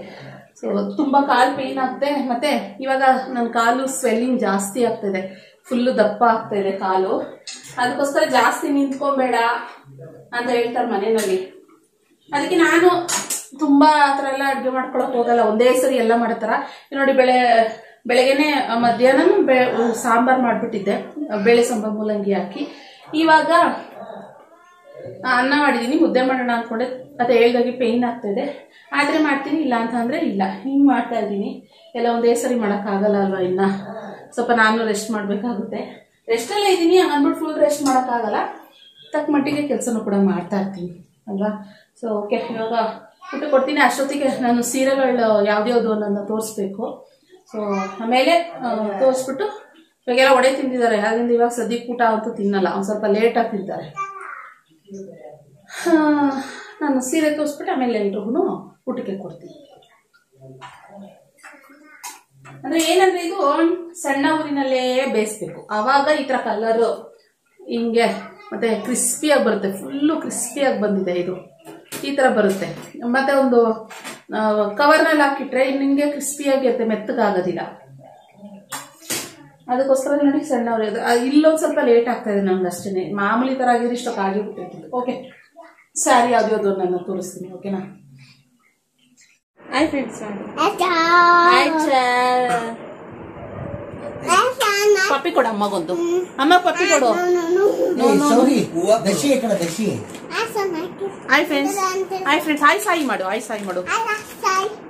ಸೊ ತುಂಬ ಕಾಲು ಪೇಯ್ನ್ ಆಗ್ತದೆ ಮತ್ತೆ ಇವಾಗ ನನ್ನ ಕಾಲು ಸ್ವೆಲ್ಲಿಂಗ್ ಜಾಸ್ತಿ ಆಗ್ತಿದೆ. ಫುಲ್ಲು ದಪ್ಪ ಆಗ್ತಾ ಇದೆ ಕಾಲು. ಅದಕ್ಕೋಸ್ಕರ ಜಾಸ್ತಿ ನಿಂತ್ಕೊಬೇಡ. ಅಂತ ಹೇಳ್ತಾರೆ ಮನೆಯಲ್ಲಿ. ಅದಕ್ಕೆ ನಾನು ತುಂಬಾ ಆ ಥರ ಎಲ್ಲ ಅಡುಗೆ ಮಾಡ್ಕೊಳಕ್ ಹೋಗಲ್ಲ. ಒಂದೇ ಸರಿ ಎಲ್ಲ ಮಾಡ್ತಾರ. ನೋಡಿ ಬೆಳೆ, ಬೆಳಗ್ಗೆನೆ ಮಧ್ಯಾಹ್ನ ಸಾಂಬಾರ್ ಮಾಡ್ಬಿಟ್ಟಿದ್ದೆ. ಬೇಳೆ ಸಾಂಬಾರ್ ಮೂಲಂಗಿ ಹಾಕಿ. ಇವಾಗ ಅನ್ನ ಮಾಡಿದ್ದೀನಿ ಮುದ್ದೆ ಮಾಡೋಣ ಅನ್ಕೊಂಡೆ. ಅದೇ ಹೇಳ್ದಾಗೆ ಪೇಯ್ನ್ ಆಗ್ತಾಯಿದೆ ಆದರೆ ಮಾಡ್ತೀನಿ, ಇಲ್ಲ ಅಂತ ಅಂದರೆ ಇಲ್ಲ. ಹಿಂಗೆ ಮಾಡ್ತಾ ಇದ್ದೀನಿ. ಎಲ್ಲ ಒಂದೇ ಸರಿ ಮಾಡೋಕ್ಕಾಗಲ್ಲ ಅಲ್ವಾ ಇನ್ನು? ಸ್ವಲ್ಪ ನಾನು ರೆಸ್ಟ್ ಮಾಡಬೇಕಾಗುತ್ತೆ. ರೆಸ್ಟಲ್ಲೇ ಇದ್ದೀನಿ. ಹಂಗಂದ್ಬಿಟ್ಟು ಫುಲ್ ರೆಸ್ಟ್ ಮಾಡೋಕ್ಕಾಗಲ್ಲ ತಕ್ಕ ಮಟ್ಟಿಗೆ ಕೆಲಸನೂ ಕೂಡ ಮಾಡ್ತಾ ಇರ್ತೀನಿ, ಅಲ್ವಾ? ಸೊ ಓಕೆ ಇವಾಗ ಊಟ ಕೊಡ್ತೀನಿ. ಅಷ್ಟೊತ್ತಿಗೆ ನಾನು ಸೀರೆಗಳು ಯಾವ್ದ್ಯಾವ್ದು ನನ್ನ ತೋರಿಸ್ಬೇಕು. ಸೊ ಆಮೇಲೆ ತೋರಿಸ್ಬಿಟ್ಟು ಇವಾಗೆಲ್ಲ ಒಡೆ ತಿಂದಿದ್ದಾರೆ. ಅದರಿಂದ ಇವಾಗ ಸದ್ಯಕ್ಕೆ ಊಟ ಅಂತೂ ತಿನ್ನಲ್ಲ. ಒಂದು ಸ್ವಲ್ಪ ಲೇಟಾಗಿ ತಿಂತಾರೆ. ನಾನು ಸೀರೆ ತೋರಿಸ್ಬಿಟ್ಟು ಆಮೇಲೆ ಎಲ್ರಿಗೂ ಊಟಕ್ಕೆ ಕೊಡ್ತೀನಿ. ಅಂದರೆ ಏನಂದ್ರೆ ಇದು ಸಣ್ಣ ಊರಿನಲ್ಲೇ ಬೇಯಿಸ್ಬೇಕು. ಆವಾಗ ಈ ಥರ ಕಲರು ಹಿಂಗೆ ಮತ್ತೆ ಕ್ರಿಸ್ಪಿಯಾಗಿ ಬರುತ್ತೆ ಫುಲ್ಲು ಕ್ರಿಸ್ಪಿಯಾಗಿ ಬಂದಿದೆ ಇದು. ಈ ಥರ ಬರುತ್ತೆ. ಮತ್ತೆ ಒಂದು ಕವರ್ನಲ್ಲಿ ಹಾಕಿಟ್ರೆ ನಿಮಗೆ ಕ್ರಿಸ್ಪಿಯಾಗಿರುತ್ತೆ ಮೆತ್ತಗಾಗೋದಿಲ್ಲ. ಅದಕ್ಕೋಸ್ಕರ ನೋಡಿ ಸಣ್ಣವ್ರು. ಅದು ಇಲ್ಲೊಂದು ಸ್ವಲ್ಪ ಲೇಟ್ ಆಗ್ತಾ ಇದೆ ನಂಗೆ ಅಷ್ಟೇ ಮಾಮೂಲಿ ಥರ ಆಗಿದ್ರೆ ಇಷ್ಟೊತ್ತು ಆಗಿಬಿಟ್ಟಿರ್ತಿತ್ತು ಓಕೆ ಸ್ಯಾರಿ ಯಾವ್ದು ನಾನು ತೋರಿಸ್ತೀನಿ ಓಕೆನಾ ಆಯ್ತು ಫ್ರೆಂಡ್ಸ್ ಪಪ್ಪಿ ಕೊಡು ಅಮ್ಮಗೊಂದು. ಅಮ್ಮ ಪಪ್ಪಿ ಕೊಡು. Hi friends hi friends hi Sai ಮಾಡು ಹಾಯ್ ಸಾಯಿ ಮಾಡು.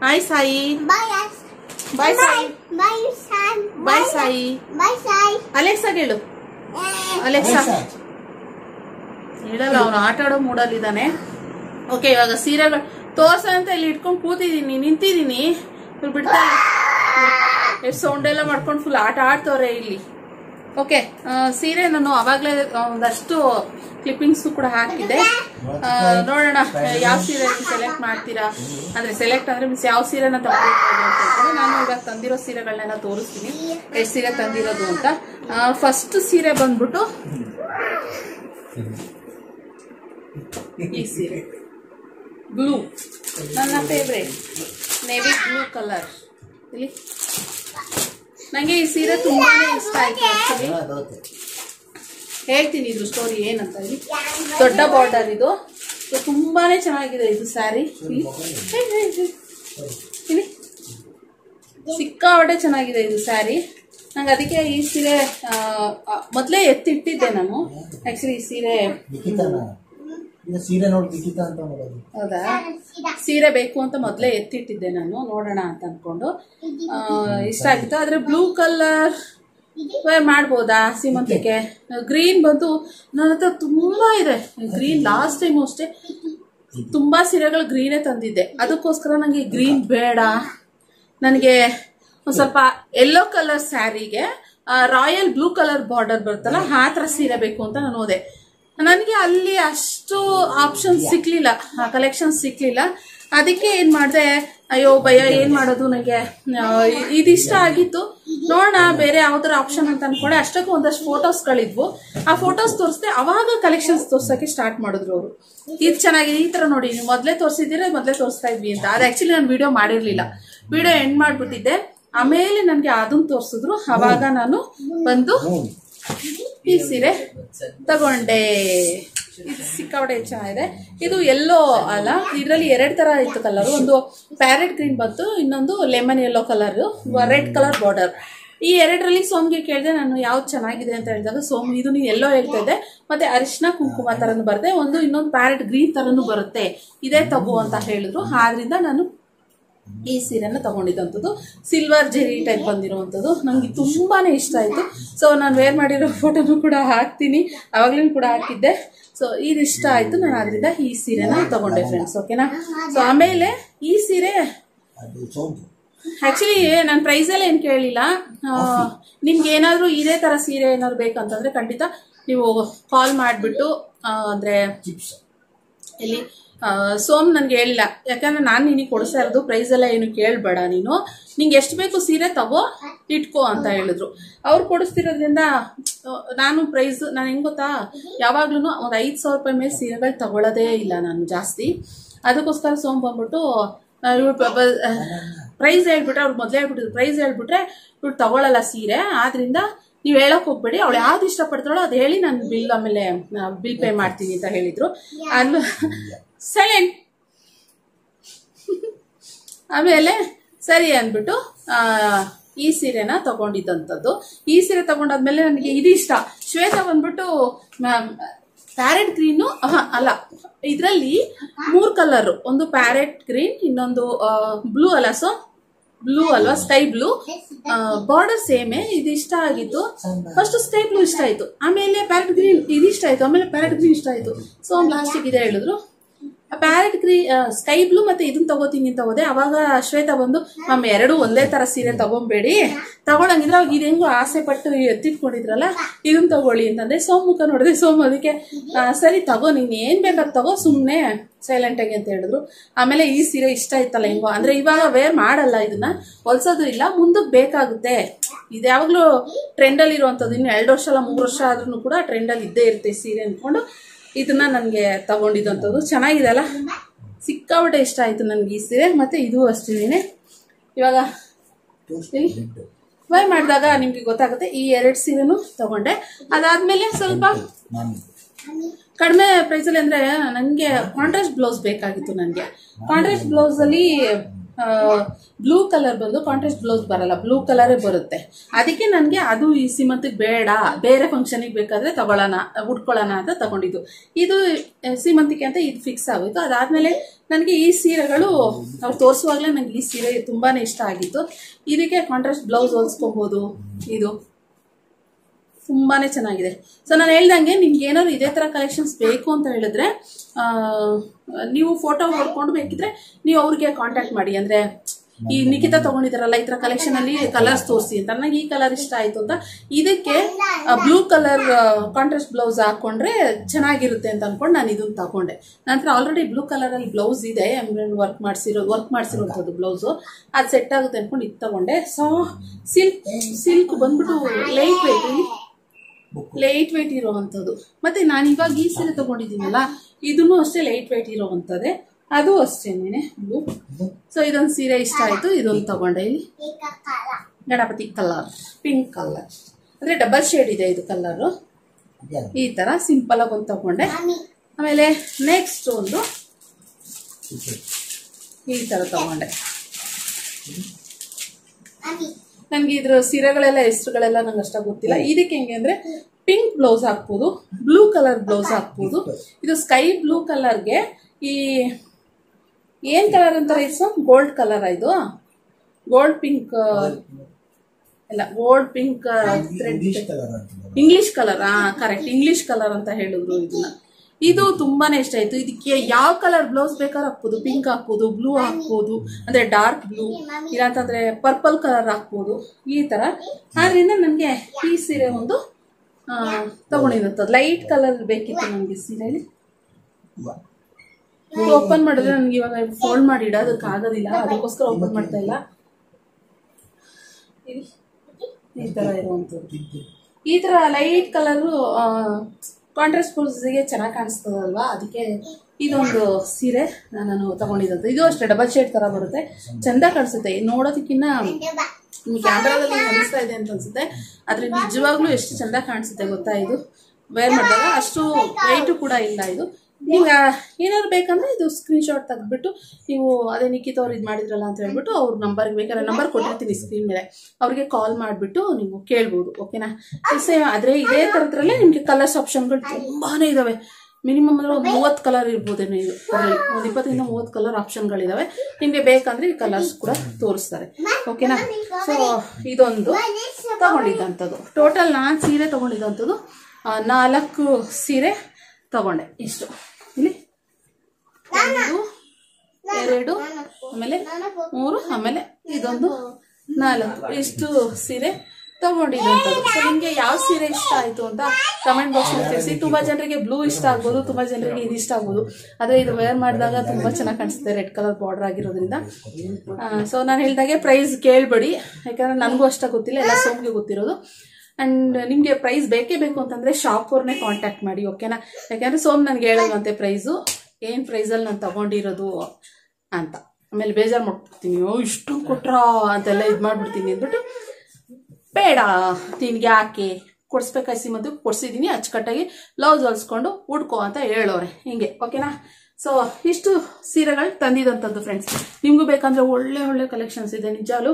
Hi Sai. Bye Sai. Bye Sai. Alexa ಕೇಳು ಅಲೆಕ್ಸಾ. ಹೇಳಲ್ಲ ಅವ್ರು ಆಟ ಆಡೋ ಮೂಡಲ್ಲಿದ್ದಾನೆ ಓಕೆ ಇವಾಗ ಸೀರೆಗಳು ತೋರ್ಸಂತ ಇಲ್ಲಿ ಇಟ್ಕೊಂಡು ಕೂತಿದ್ದೀನಿ ನಿಂತಿದ್ದೀನಿ. ಇವ್ರು ಬಿಡ್ತಾರೆ ಎಷ್ಟು ಸೌಂಡ್ ಎಲ್ಲ ಮಾಡ್ಕೊಂಡು ಫುಲ್ ಆಟ ಆಡ್ತವ್ರೆ ಇಲ್ಲಿ. ಓಕೆ ಸೀರೆ ನಾನು ಅವಾಗಲೇ ಒಂದಷ್ಟು ಕ್ಲಿಪ್ಪಿಂಗ್ಸ್ ಕೂಡ ಹಾಕಿದ್ದೆ. ನೋಡೋಣ, ಯಾವ ಸೀರೆ ಸೆಲೆಕ್ಟ್ ಮಾಡ್ತೀರಾ? ಅಂದ್ರೆ ಸೆಲೆಕ್ಟ್ ಅಂದ್ರೆ ಮೀನ್ಸ್ ಯಾವ ಸೀರೆನ ತಗೊಳ್ಬೋದು ನಾನು ಇವಾಗ ತಂದಿರೋ ಸೀರೆಗಳನ್ನೆಲ್ಲ ತೋರಿಸ್ತೀನಿ. ಎಷ್ಟು ಸೀರೆ ತಂದಿರೋದು ಅಂತ. ಫಸ್ಟ್ ಸೀರೆ ಬಂದ್ಬಿಟ್ಟು ಈ ಸೀರೆ. ಬ್ಲೂ ನನ್ನ ಫೇವ್ರೇಟ್ ನೇವಿ ಬ್ಲೂ ಕಲರ್ ಇಲ್ಲಿ. ನನಗೆ ಈ ಸೀರೆ ತುಂಬಾ ಇಷ್ಟ ಆಯ್ತು ಆ್ಯಕ್ಚುಲಿ ಹೇಳ್ತೀನಿ ಇದ್ರ ಸ್ಟೋರಿ ಏನಂತ ಇಲ್ಲಿ ದೊಡ್ಡ ಬಾರ್ಡರ್ ಇದು. ತುಂಬಾ ತುಂಬಾನೇ ಚೆನ್ನಾಗಿದೆ ಇದು ಸ್ಯಾರಿ. ಇಲ್ಲಿ ಸಿಕ್ಕಾಪಟ್ಟೆ ಚೆನ್ನಾಗಿದೆ ಇದು ಸ್ಯಾರಿ ನಂಗೆ ಅದಕ್ಕೆ ಈ ಸೀರೆ ಮೊದಲೇ ಎತ್ತಿಟ್ಟಿದ್ದೆ ನಾನು. ಆ್ಯಕ್ಚುಲಿ ಈ ಸೀರೆ ಸೀರೆ ನೋಡಿ ನಿಖಿತಾ ಅಂತ ಮಾಡೋದು ಹೌದಾ? ಸೀರೆ ಬೇಕು ಅಂತ ಮೊದಲೇ ಎತ್ತಿಟ್ಟಿದ್ದೆ ನಾನು ನೋಡೋಣ ಅಂತ ಅನ್ಕೊಂಡು. ಇಷ್ಟ ಆಗಿತ್ತು. ಆದ್ರೆ ಬ್ಲೂ ಕಲರ್ ಮಾಡ್ಬೋದಾ ಸೀಮಂತಕ್ಕೆ ಗ್ರೀನ್ ಬಂದು ನನ್ನ ಹತ್ರ ತುಂಬಾ ಇದೆ. ಗ್ರೀನ್ ಲಾಸ್ಟ್ ಟೈಮ್ ಅಷ್ಟೇ. ತುಂಬಾ ಸೀರೆಗಳು ಗ್ರೀನೇ ತಂದಿದ್ದೆ. ಅದಕ್ಕೋಸ್ಕರ ನನಗೆ ಗ್ರೀನ್ ಬೇಡ. ನನಗೆ ಒಂದು ಸ್ವಲ್ಪ ಯೆಲ್ಲೋ ಕಲರ್ ಸ್ಯಾರಿಗೆ ರಾಯಲ್ ಬ್ಲೂ ಕಲರ್ ಬಾರ್ಡರ್ ಬರುತ್ತಲ್ಲ ಆ ಥರ ಸೀರೆ ಬೇಕು ಅಂತ ನಾನು ಹೋದೆ. ನನಗೆ ಅಲ್ಲಿ ಅಷ್ಟು ಆಪ್ಷನ್ ಸಿಕ್ಲಿಲ್ಲ. ಕಲೆಕ್ಷನ್ ಸಿಕ್ಲಿಲ್ಲ. ಅದಕ್ಕೆ ಏನು ಮಾಡಿದೆ ಅಯ್ಯೋ ಭಯ ಏನು ಮಾಡೋದು ನನಗೆ? ಇದಿಷ್ಟ ಆಗಿತ್ತು. ನೋಡೋಣ ಬೇರೆ ಯಾವ್ದಾರ ಆಪ್ಷನ್ ಅಂತ ಅನ್ಕೊಂಡೆ. ಅಷ್ಟಕ್ಕೂ ಒಂದಷ್ಟು ಫೋಟೋಸ್ಗಳಿದ್ವು ಆ ಫೋಟೋಸ್ ತೋರಿಸ್ದೆ ಅವಾಗ ಕಲೆಕ್ಷನ್ಸ್ ತೋರ್ಸೋಕೆ ಸ್ಟಾರ್ಟ್ ಮಾಡಿದ್ರು ಅವರು. ಇದು ಚೆನ್ನಾಗಿದೆ ಈ ತರ ನೋಡಿ ನೀವು ಮೊದಲೇ ತೋರಿಸಿದ್ದೀರಾ ಮೊದಲೇ ತೋರಿಸ್ತಾ ಇದ್ವಿ ಅಂತ. ಅದು ಆ್ಯಕ್ಚುಲಿ ನಾನು ವಿಡಿಯೋ ಮಾಡಿರಲಿಲ್ಲ. ವಿಡಿಯೋ ಎಂಡ್ ಮಾಡ್ಬಿಟ್ಟಿದ್ದೆ. ಆಮೇಲೆ ನನಗೆ ಅದನ್ನ ತೋರಿಸಿದ್ರು. ಅವಾಗ ನಾನು ಬಂದು ಈ ಸೀರೆ ತಗೊಂಡೆ. ಇದು ಸಿಕ್ಕಾಪಟ್ಟೆ ಚೆನ್ನಾಗಿದೆ. ಇದು ಎಲ್ಲೋ ಅಲ್ಲ. ಇದರಲ್ಲಿ ಎರಡು ತರ ಇತ್ತು ಕಲರ್ ಒಂದು ಪ್ಯಾರೆಟ್ ಗ್ರೀನ್ ಬಂತು, ಇನ್ನೊಂದು lemon yellow colour red colour border ಈ ಎರಡರಲ್ಲಿ ಸೋಮ್ಗೆ ಕೇಳಿದೆ, ನಾನು ಯಾವ್ದು ಚೆನ್ನಾಗಿದೆ ಅಂತ ಹೇಳಿದಾಗ ಸೋಮ್ ಇದು ನೀನು ಎಲ್ಲೋ ಹೇಳ್ತಾ ಇದ್ದೆ. ಮತ್ತೆ ಅರಿಶಿನ ಕುಂಕುಮ ತರನು ಬರುತ್ತೆ, ಒಂದು ಇನ್ನೊಂದು ಪ್ಯಾರೆಟ್ ಗ್ರೀನ್ ತರನು ಬರುತ್ತೆ. ಇದೇ ತಗೋ ಅಂತ ಹೇಳಿದ್ರು. ಆದ್ರಿಂದ ನಾನು ಈ ಸೀರೆನ ತಗೊಂಡಿದ್ದಂಥದ್ದು. ಸಿಲ್ವರ್ ಜೆರಿ ಟೈಪ್ ಬಂದಿರುವಂಥದ್ದು. ನನಗೆ ತುಂಬಾ ಇಷ್ಟ ಆಯಿತು. ಸೊ ನಾನು ವೇರ್ ಮಾಡಿರೋ ಫೋಟೋನು ಕೂಡ ಹಾಕ್ತೀನಿ. ಅವಾಗಲೂ ಕೂಡ ಹಾಕಿದ್ದೆ. ಸೊ ಇದು ಇಷ್ಟ ಆಯಿತು. ನಾನು ಅದರಿಂದ ಈ ಸೀರೆನ ತಗೊಂಡೆ ಫ್ರೆಂಡ್ಸ್ ಓಕೆನಾ ಸೊ ಆಮೇಲೆ ಈ ಸೀರೆ ಆ್ಯಕ್ಚುಲಿ ನಾನು ಪ್ರೈಸಲ್ಲಿ ಏನು ಕೇಳಿಲ್ಲ. ನಿಮ್ಗೆ ಏನಾದರೂ ಇದೇ ಥರ ಸೀರೆ ಏನಾದ್ರು ಬೇಕಂತಂದರೆ ಖಂಡಿತ ನೀವು ಕಾಲ್ ಮಾಡಿಬಿಟ್ಟು ಅಂದರೆ ಇಲ್ಲಿ ಸೋಮ್ ನನಗೆ ಹೇಳಿಲ್ಲ ಯಾಕಂದ್ರೆ ನಾನು ನಿನಗೆ ಕೊಡಿಸ್ತಾ ಇರೋದು ಪ್ರೈಸ್ ಎಲ್ಲ ಏನು ಕೇಳಬೇಡ ನೀನು. ನಿಂಗೆ ಎಷ್ಟು ಬೇಕು ಸೀರೆ ತಗೋ, ಇಟ್ಕೋ ಅಂತ ಹೇಳಿದ್ರು. ಅವ್ರು ಕೊಡಿಸ್ತಿರೋದ್ರಿಂದ ನಾನು ಪ್ರೈಸ್ ನಾನು ಹೆಂಗ್ ಗೊತ್ತಾ? ಯಾವಾಗ್ಲೂ ಒಂದು ಐದು ಸಾವಿರ ರೂಪಾಯಿ ಮೇಲೆ ಸೀರೆಗಳು ತಗೊಳ್ಳೋದೇ ಇಲ್ಲ ನಾನು ಜಾಸ್ತಿ. ಅದಕ್ಕೋಸ್ಕರ ಸೋಮ್ ಬಂದ್ಬಿಟ್ಟು ಪ್ರೈಸ್ ಹೇಳ್ಬಿಟ್ರೆ, ಅವ್ರು ಮೊದಲೇ ಹೇಳ್ಬಿಟ್ಟಿದ್ರು. ಪ್ರೈಸ್ ಹೇಳ್ಬಿಟ್ರೆ ಇವ್ರು ತಗೊಳ್ಳಲ್ಲ ಸೀರೆ. ಆದ್ರಿಂದ ನೀವು ಹೇಳಕ್ ಹೋಗ್ಬೇಡಿ, ಅವಳು ಯಾವ್ದು ಇಷ್ಟಪಡ್ತಾಳೋ ಅದು ಹೇಳಿ ನಾನು ಬಿಲ್ ಆಮೇಲೆ ಬಿಲ್ ಪೇ ಮಾಡ್ತೀನಿ ಅಂತ ಹೇಳಿದ್ರು. ಅಲ್ಲೂ ಸೈಲೆಂಟ್ ಆಮೇಲೆ ಸರಿ ಅಂದ್ಬಿಟ್ಟು ಈ ಸೀರೆನ ತಗೊಂಡಿದ್ದಂಥದ್ದು. ಈ ಸೀರೆ ತಗೊಂಡಾದ್ಮೇಲೆ ನನಗೆ ಇದು ಇಷ್ಟ. ಶ್ವೇತ ಬಂದ್ಬಿಟ್ಟು ಪ್ಯಾರೆಟ್ ಗ್ರೀನು ಅಲ್ಲ, ಇದರಲ್ಲಿ ಮೂರು ಕಲರ್ ಒಂದು ಪ್ಯಾರೆಟ್ ಗ್ರೀನ್ ಇನ್ನೊಂದು ಬ್ಲೂ ಅಲ್ಲ ಸೊ ಬ್ಲೂ ಅಲ್ವಾ? ಸ್ಕೈ ಬ್ಲೂ ಬಾರ್ಡರ್ ಸೇಮೆ ಇದು ಇಷ್ಟ ಆಗಿತ್ತು. ಫಸ್ಟ್ ಸ್ಕೈ ಬ್ಲೂ ಇಷ್ಟ ಆಯ್ತು. ಆಮೇಲೆ ಪ್ಯಾರೆಟ್ ಗ್ರೀನ್ ಇದು ಇಷ್ಟ ಆಯ್ತು. ಆಮೇಲೆ ಪ್ಯಾರೆಟ್ ಗ್ರೀನ್ ಇಷ್ಟ ಆಯ್ತು. ಸೊ ಲಾಸ್ಟಿಗೆ ಇದೆ ಹೇಳಿದ್ರು. ಪ್ಯಾರೆಟ್ ಗ್ರೀ ಸ್ಕೈ ಬ್ಲೂ ಮತ್ತೆ ಇದನ್ನ ತಗೋತೀನಿ ಅಂತ ಹೋದೆ. ಅವಾಗ ಶ್ವೇತಾ ಬಂದು ಮಮ್ಮ ಎರಡು ಒಂದೇ ತರ ಸೀರೆ ತಗೊಂಬೇಡಿ. ತಗೊಳಂಗಿದ್ರೆ ಅವಾಗ ಇದು ಹೆಂಗೋ ಆಸೆ ಪಟ್ಟು ಎತ್ತಿಟ್ಕೊಂಡಿದ್ರಲ್ಲ ಇದನ್ನ ತಗೊಳ್ಳಿ ಅಂತಂದ್ರೆ ಸೋಮುಖ ಮುಖ ನೋಡಿದೆ. ಸೋಮ್ ಅದಕ್ಕೆ ಸರಿ ತಗೋ, ನೀನ್ ಏನ್ ಬೇಕಾದ್ ತಗೋ, ಸುಮ್ನೆ ಸೈಲೆಂಟ್ ಆಗಿ ಅಂತ ಹೇಳಿದ್ರು. ಆಮೇಲೆ ಈ ಸೀರೆ ಇಷ್ಟ ಇತ್ತಲ್ಲ ಹೆಂಗೋ. ಅಂದ್ರೆ ಇವಾಗ ವೇರ್ ಮಾಡಲ್ಲ ಇದನ್ನ. ಹೊಲ್ಸೋದು ಇಲ್ಲ ಮುಂದಕ್ಕೆ ಬೇಕಾಗುತ್ತೆ. ಇದು ಯಾವಾಗ್ಲೂ ಟ್ರೆಂಡಲ್ಲಿ ಇರುವಂಥದ್ದು. ಇನ್ನು ಎರಡು ವರ್ಷ ಅಲ್ಲ, ಮೂರು ವರ್ಷ ಆದ್ರೂ ಕೂಡ ಟ್ರೆಂಡಲ್ಲಿ ಇದ್ದೇ ಇರುತ್ತೆ ಸೀರೆ ಅಂದ್ಕೊಂಡು ಇದನ್ನ ನನಗೆ ತಗೊಂಡಿದ್ದಂಥದ್ದು ಚೆನ್ನಾಗಿದೆ ಅಲ್ಲ ಸಿಕ್ಕಾಪಟ್ಟೆ ಇಷ್ಟ ಆಯ್ತು ನನಗೆ ಈ ಸೀರೆ. ಮತ್ತೆ ಇದು ಅಷ್ಟೇನೆ ಇವಾಗ ಫ್ರೈ ಬೈ ಮಾಡಿದಾಗ ನಿಮಗೆ ಗೊತ್ತಾಗುತ್ತೆ ಈ ಎರಡು ಸೀರೆನೂ ತಗೊಂಡೆ. ಅದಾದಮೇಲೆ ಸ್ವಲ್ಪ ಕಡಿಮೆ ಪ್ರೈಸಲ್ಲಿ ಅಂದರೆ ನನಗೆ ಕಾಂಟ್ರಾಸ್ಟ್ ಬ್ಲೌಸ್ ಬೇಕಾಗಿತ್ತು ನನಗೆ. ಕಾಂಟ್ರಾಸ್ಟ್ ಬ್ಲೌಸಲ್ಲಿ ಬ್ಲೂ ಕಲರ್ ಬಂದು ಕಾಂಟ್ರಾಸ್ಟ್ ಬ್ಲೌಸ್ ಬರಲ್ಲ ಬ್ಲೂ ಕಲರೇ ಬರುತ್ತೆ. ಅದಕ್ಕೆ ನನಗೆ ಅದು ಈ ಸೀಮಂತಿಗೆ ಬೇಡ, ಬೇರೆ ಫಂಕ್ಷನಿಗೆ ಬೇಕಾದ್ರೆ ತಗೊಳ್ಳೋಣ, ಉಟ್ಕೊಳ್ಳೋಣ ಅಂತ ತಗೊಂಡಿದ್ದು. ಇದು ಸೀಮಂತಿಗೆ ಅಂತ ಇದು ಫಿಕ್ಸ್ ಆಗೋಯ್ತು. ಅದಾದಮೇಲೆ ನನಗೆ ಈ ಸೀರೆಗಳು ಅವ್ರು ತೋರಿಸುವಾಗಲೇ ನನಗೆ ಈ ಸೀರೆ ತುಂಬಾ ಇಷ್ಟ ಆಗಿತ್ತು. ಇದಕ್ಕೆ ಕಾಂಟ್ರಾಸ್ಟ್ ಬ್ಲೌಸ್ ಹೊಲಿಸ್ಕೋಬೋದು, ಇದು. ತುಂಬಾನೇ ಚೆನ್ನಾಗಿದೆ. ಸೊ ನಾನು ಹೇಳ್ದಂಗೆ ನಿಮ್ಗೆ ಏನಾದ್ರು ಇದೇ ಥರ ಕಲೆಕ್ಷನ್ಸ್ ಬೇಕು ಅಂತ ಹೇಳಿದ್ರೆ ನೀವು ಫೋಟೋ ಹೊಡ್ಕೊಂಡು ಬೇಕಿದ್ರೆ ನೀವು ಅವ್ರಿಗೆ ಕಾಂಟ್ಯಾಕ್ಟ್ ಮಾಡಿ. ಅಂದ್ರೆ ಈ ನಿಖಿತ ತಗೊಂಡಿದಾರಲ್ಲ ಈ ತರ ಕಲೆಕ್ಷನ್ ಅಲ್ಲಿ ಕಲರ್ಸ್ ತೋರಿಸಿ ಅಂತ. ನನಗೆ ಈ ಕಲರ್ ಇಷ್ಟ ಆಯ್ತು ಅಂತ. ಇದಕ್ಕೆ ಬ್ಲೂ ಕಲರ್ ಕಾಂಟ್ರಾಸ್ಟ್ ಬ್ಲೌಸ್ ಹಾಕೊಂಡ್ರೆ ಚೆನ್ನಾಗಿರುತ್ತೆ ಅಂತ ಅನ್ಕೊಂಡು ನಾನು ಇದನ್ನ ತಗೊಂಡೆ. ನಂತರ ಆಲ್ರೆಡಿ ಬ್ಲೂ ಕಲರ್ ಅಲ್ಲಿ ಬ್ಲೌಸ್ ಇದೆ. ಎಂಬ್ರಾಯ್ಡ್ ವರ್ಕ್ ಮಾಡಿಸಿರೋ ವರ್ಕ್ ಮಾಡಿಸಿರೋಂಥದ್ದು ಬ್ಲೌಸು ಅದು ಸೆಟ್ ಆಗುತ್ತೆ ಅನ್ಕೊಂಡು ಇದು ತಗೊಂಡೆ. ಸೊ ಸಿಲ್ಕ್ ಸಿಲ್ಕ್ ಬಂದ್ಬಿಟ್ಟು ಲೈಟ್ ಇಲ್ಲಿ ಲೈಟ್ ವೆಯ್ಟ್ ಇರುವಂತದ್ದು ಮತ್ತೆ ನಾನು ಇವಾಗ ಈ ಸೀರೆ ತಗೊಂಡಿದ್ದೀನಲ್ಲ ಇದನ್ನು ಅಷ್ಟೇ ಲೈಟ್ ವೆಯ್ಟ್ ಇರುವಂಥದ್ದೇ. ಅದು ಅಷ್ಟೇನೆ ಬ್ಲೂ ಸೊ ಇದೊಂದು ಸೀರೆ ಇಷ್ಟ ಆಯಿತು ಇದೊಂದು ತಗೊಂಡೆ ಇಲ್ಲಿ. ಗಣಪತಿ ಕಲರ್ ಪಿಂಕ್ ಕಲರ್ ಅಂದರೆ ಡಬಲ್ ಶೇಡ್ ಇದೆ ಇದು ಕಲರು? ಈ ಥರ ಸಿಂಪಲ್ ಆಗಿ ಒಂದು ತಗೊಂಡೆ. ಆಮೇಲೆ ನೆಕ್ಸ್ಟ್ ಒಂದು ಈ ಥರ ತಗೊಂಡೆ. ನನಗೆ ಇದ್ರ ಸೀರೆಗಳೆಲ್ಲ ಹೆಸರುಗಳೆಲ್ಲ ನಂಗೆ ಅಷ್ಟ ಗೊತ್ತಿಲ್ಲ. ಇದಕ್ಕೆ ಹೆಂಗೆ ಅಂದ್ರೆ ಪಿಂಕ್ ಬ್ಲೌಸ್ ಹಾಕ್ಬೋದು ಬ್ಲೂ ಕಲರ್ ಬ್ಲೌಸ್ ಹಾಕ್ಬೋದು. ಇದು ಸ್ಕೈ ಬ್ಲೂ ಕಲರ್ಗೆ ಈ ಏನ್ ಕಲರ್ ಅಂತಾರೆ ಇದು? ಗೋಲ್ಡ್ ಕಲರ್ ಇದು ಗೋಲ್ಡ್ ಪಿಂಕ್ ಇಲ್ಲ gold pink thread English colour correct English colour ಅಂತ ಹೇಳಿದ್ರು ಇದನ್ನ. ಇದು ತುಂಬಾನೇ ಇಷ್ಟ ಆಯ್ತು. ಇದಕ್ಕೆ ಯಾವ ಕಲರ್ ಬ್ಲೌಸ್ ಬೇಕಾದ್ರೂ ಹಾಕ್ಬೋದು. ಪಿಂಕ್ ಹಾಕ್ಬೋದು ಬ್ಲೂ ಹಾಕ್ಬೋದು, ಅಂದ್ರೆ ಡಾರ್ಕ್ ಬ್ಲೂ ಇಲ್ಲಾಂತಂದ್ರೆ ಪರ್ಪಲ್ ಕಲರ್ ಹಾಕ್ಬೋದು. ಈ ತರ. ಆದ್ರಿಂದ ನನಗೆ ಈ ಸೀರೆ ಒಂದು ತಗೊಂಡಿರುತ್ತ ಲೈಟ್ ಕಲರ್ ಬೇಕಿತ್ತು ನನಗೆ ಹೂವ. ಓಪನ್ ಮಾಡಿದ್ರೆ ನನಗೆ ಇವಾಗ ಫೋಲ್ಡ್ ಮಾಡಿ ಇಡೋದಕ್ಕೆ ಆಗೋದಿಲ್ಲ. ಅದಕ್ಕೋಸ್ಕರ ಓಪನ್ ಮಾಡ್ತಾ ಇಲ್ಲ. ಇಲ್ಲಿ ಈ ತರ ಇರುವಂಥದ್ದು. ಈ ತರ ಲೈಟ್ ಕಲರು ಕಾಂಟ್ರಾಸ್ಟ್ಗೆ ಚೆನ್ನಾಗಿ ಕಾಣಿಸ್ತದಲ್ವಾ? ಅದಕ್ಕೆ ಇದೊಂದು ಸೀರೆ ನಾನು ತಗೊಂಡಿದ್ದು ಇದು ಅಷ್ಟೇ ಡಬಲ್ ಶೇಡ್ ತರ ಬರುತ್ತೆ. ಚಂದ ಕಾಣಿಸುತ್ತೆ. ನೋಡೋದಕ್ಕಿಂತ ನಿಮ್ಗೆ ಕ್ಯಾಮ್ರಾದಲ್ಲಿ ಕಾಣಿಸ್ತಾ ಇದೆ ಅಂತ ಅನ್ಸುತ್ತೆ. ಆದ್ರೆ ನಿಜವಾಗ್ಲೂ ಎಷ್ಟು ಚಂದ ಕಾಣಿಸುತ್ತೆ ಗೊತ್ತಾ ಇದು? ವೇರ್ ಮಾಡಿದಾಗ ಅಷ್ಟು ವೆಯ್ಟು ಕೂಡ ಇಲ್ಲ ಇದು. ನೀವು ಏನಾದ್ರು ಬೇಕಂದ್ರೆ ಇದು ಸ್ಕ್ರೀನ್ಶಾಟ್ ತೆಗೆದ್ಬಿಟ್ಟು ನೀವು ಅದೇ ನಿಖಿತ್ ಅವ್ರು ಇದು ಮಾಡಿದ್ರಲ್ಲ ಅಂತ ಹೇಳ್ಬಿಟ್ಟು ಅವ್ರ ನಂಬರ್ಗೆ ಬೇಕಾದ್ರೆ ನಂಬರ್ ಕೊಟ್ಟಿರ್ತೀನಿ ಸ್ಕ್ರೀನ್ ಮೇಲೆ. ಅವ್ರಿಗೆ ಕಾಲ್ ಮಾಡಿಬಿಟ್ಟು ನೀವು ಕೇಳ್ಬೋದು ಓಕೆನಾ ಸೇಮ್ ಆದರೆ ಇದೇ ಥರದ್ರಲ್ಲೇ ನಿಮಗೆ ಕಲರ್ಸ್ ಆಪ್ಷನ್ಗಳು ತುಂಬಾ ಇದ್ದಾವೆ ಮಿನಿಮಮ್ ಅಂದರೆ ಒಂದು ಮೂವತ್ತು ಕಲರ್ ಇರ್ಬೋದೇನೋ ಇದು ಒಂದು ಇಪ್ಪತ್ತರಿಂದ ಮೂವತ್ತು ಕಲರ್ ಆಪ್ಷನ್ಗಳಿದ್ದಾವೆ ನಿಮಗೆ ಬೇಕಂದರೆ ಈ ಕಲರ್ಸ್ ಕೂಡ ತೋರಿಸ್ತಾರೆ ಓಕೆನಾ ಸೊ ಇದೊಂದು ತಗೊಂಡಿದ್ದಂಥದ್ದು. ಟೋಟಲ್ ನಾನು ಸೀರೆ ತೊಗೊಂಡಿದ್ದಂಥದ್ದು. ನಾಲ್ಕು ಸೀರೆ ತಗೊಂಡೆ ಇಷ್ಟು. ಇಲ್ಲಿ? ಒಂದು ಎರಡು ಆಮೇಲೆ ಮೂರು ಆಮೇಲೆ ಇದೊಂದು ನಾಲ್ಕು. ಇಷ್ಟು ಸೀರೆ ತಗೊಂಡಿದ್ದಂಥದ್ದು ಸೊ ನಿಮಗೆ ಯಾವ ಸೀರೆ ಇಷ್ಟ ಆಯಿತು ಅಂತ ಕಮೆಂಟ್ ಬಾಕ್ಸ್ನಲ್ಲಿ ತಿಳಿಸಿ. ತುಂಬಾ ಜನರಿಗೆ ಬ್ಲೂ ಇಷ್ಟ ಆಗ್ಬೋದು ತುಂಬಾ ಜನರಿಗೆ ಇದು ಇಷ್ಟ ಆಗ್ಬೋದು. ಆದರೆ ಇದು ವೇರ್ ಮಾಡಿದಾಗ ತುಂಬಾ ಚೆನ್ನಾಗಿ ಕಾಣಿಸುತ್ತೆ ರೆಡ್ ಕಲರ್ ಬಾರ್ಡರ್ ಆಗಿರೋದ್ರಿಂದ. ಸೊ ನಾನು ಹೇಳಿದಾಗೆ ಪ್ರೈಸ್ ಕೇಳಬೇಡಿ. ಯಾಕಂದ್ರೆ ನನಗೂ ಅಷ್ಟ ಗೊತ್ತಿಲ್ಲ ಎಲ್ಲ ಸೋಮ್ಗೆ ಗೊತ್ತಿರೋದು. ಆ್ಯಂಡ್ ನಿಮಗೆ ಪ್ರೈಸ್ ಬೇಕೇ ಬೇಕು ಅಂತಂದರೆ ಶಾಪವ್ರನ್ನೇ ಕಾಂಟ್ಯಾಕ್ಟ್ ಮಾಡಿ ಓಕೆನಾ ಯಾಕೆಂದರೆ ಸೋಮ್ ನನಗೆ ಹೇಳಲ್ವಂತೆ ಪ್ರೈಸು ಏನು ಪ್ರೈಸಲ್ಲಿ ನಾನು ತಗೊಂಡಿರೋದು ಅಂತ. ಆಮೇಲೆ ಬೇಜಾರು ಮಾಡ್ಬಿಡ್ತೀನಿ. ಓ ಇಷ್ಟು ಕೊಟ್ರಾ? ಅಂತೆಲ್ಲ ಇದು ಮಾಡ್ಬಿಡ್ತೀನಿ ಅಂದ್ಬಿಟ್ಟು, ಬೇಡ, ನಿನ್ಗೆ ಯಾಕೆ? ಕೊಡಿಸ್ಬೇಕಾಯ್ಸಿ ಮದ್ದು ಕೊಡ್ಸಿದ್ದೀನಿ ಅಚ್ಚುಕಟ್ಟಾಗಿ ಬ್ಲೌಸ್ ಹೊಲ್ಸ್ಕೊಂಡು ಉಡ್ಕೋ ಅಂತ ಹೇಳೋರೆ. ಹಿಂಗೆ ಓಕೆನಾ ಸೊ ಇಷ್ಟು ಸೀರೆಗಳು ತಂದಿದಂಥದ್ದು ಫ್ರೆಂಡ್ಸ್ ನಿಮಗೂ ಬೇಕಂದ್ರೆ ಒಳ್ಳೆ ಒಳ್ಳೆ ಕಲೆಕ್ಷನ್ಸ್ ಇದೆ. ನಿಜಾಲು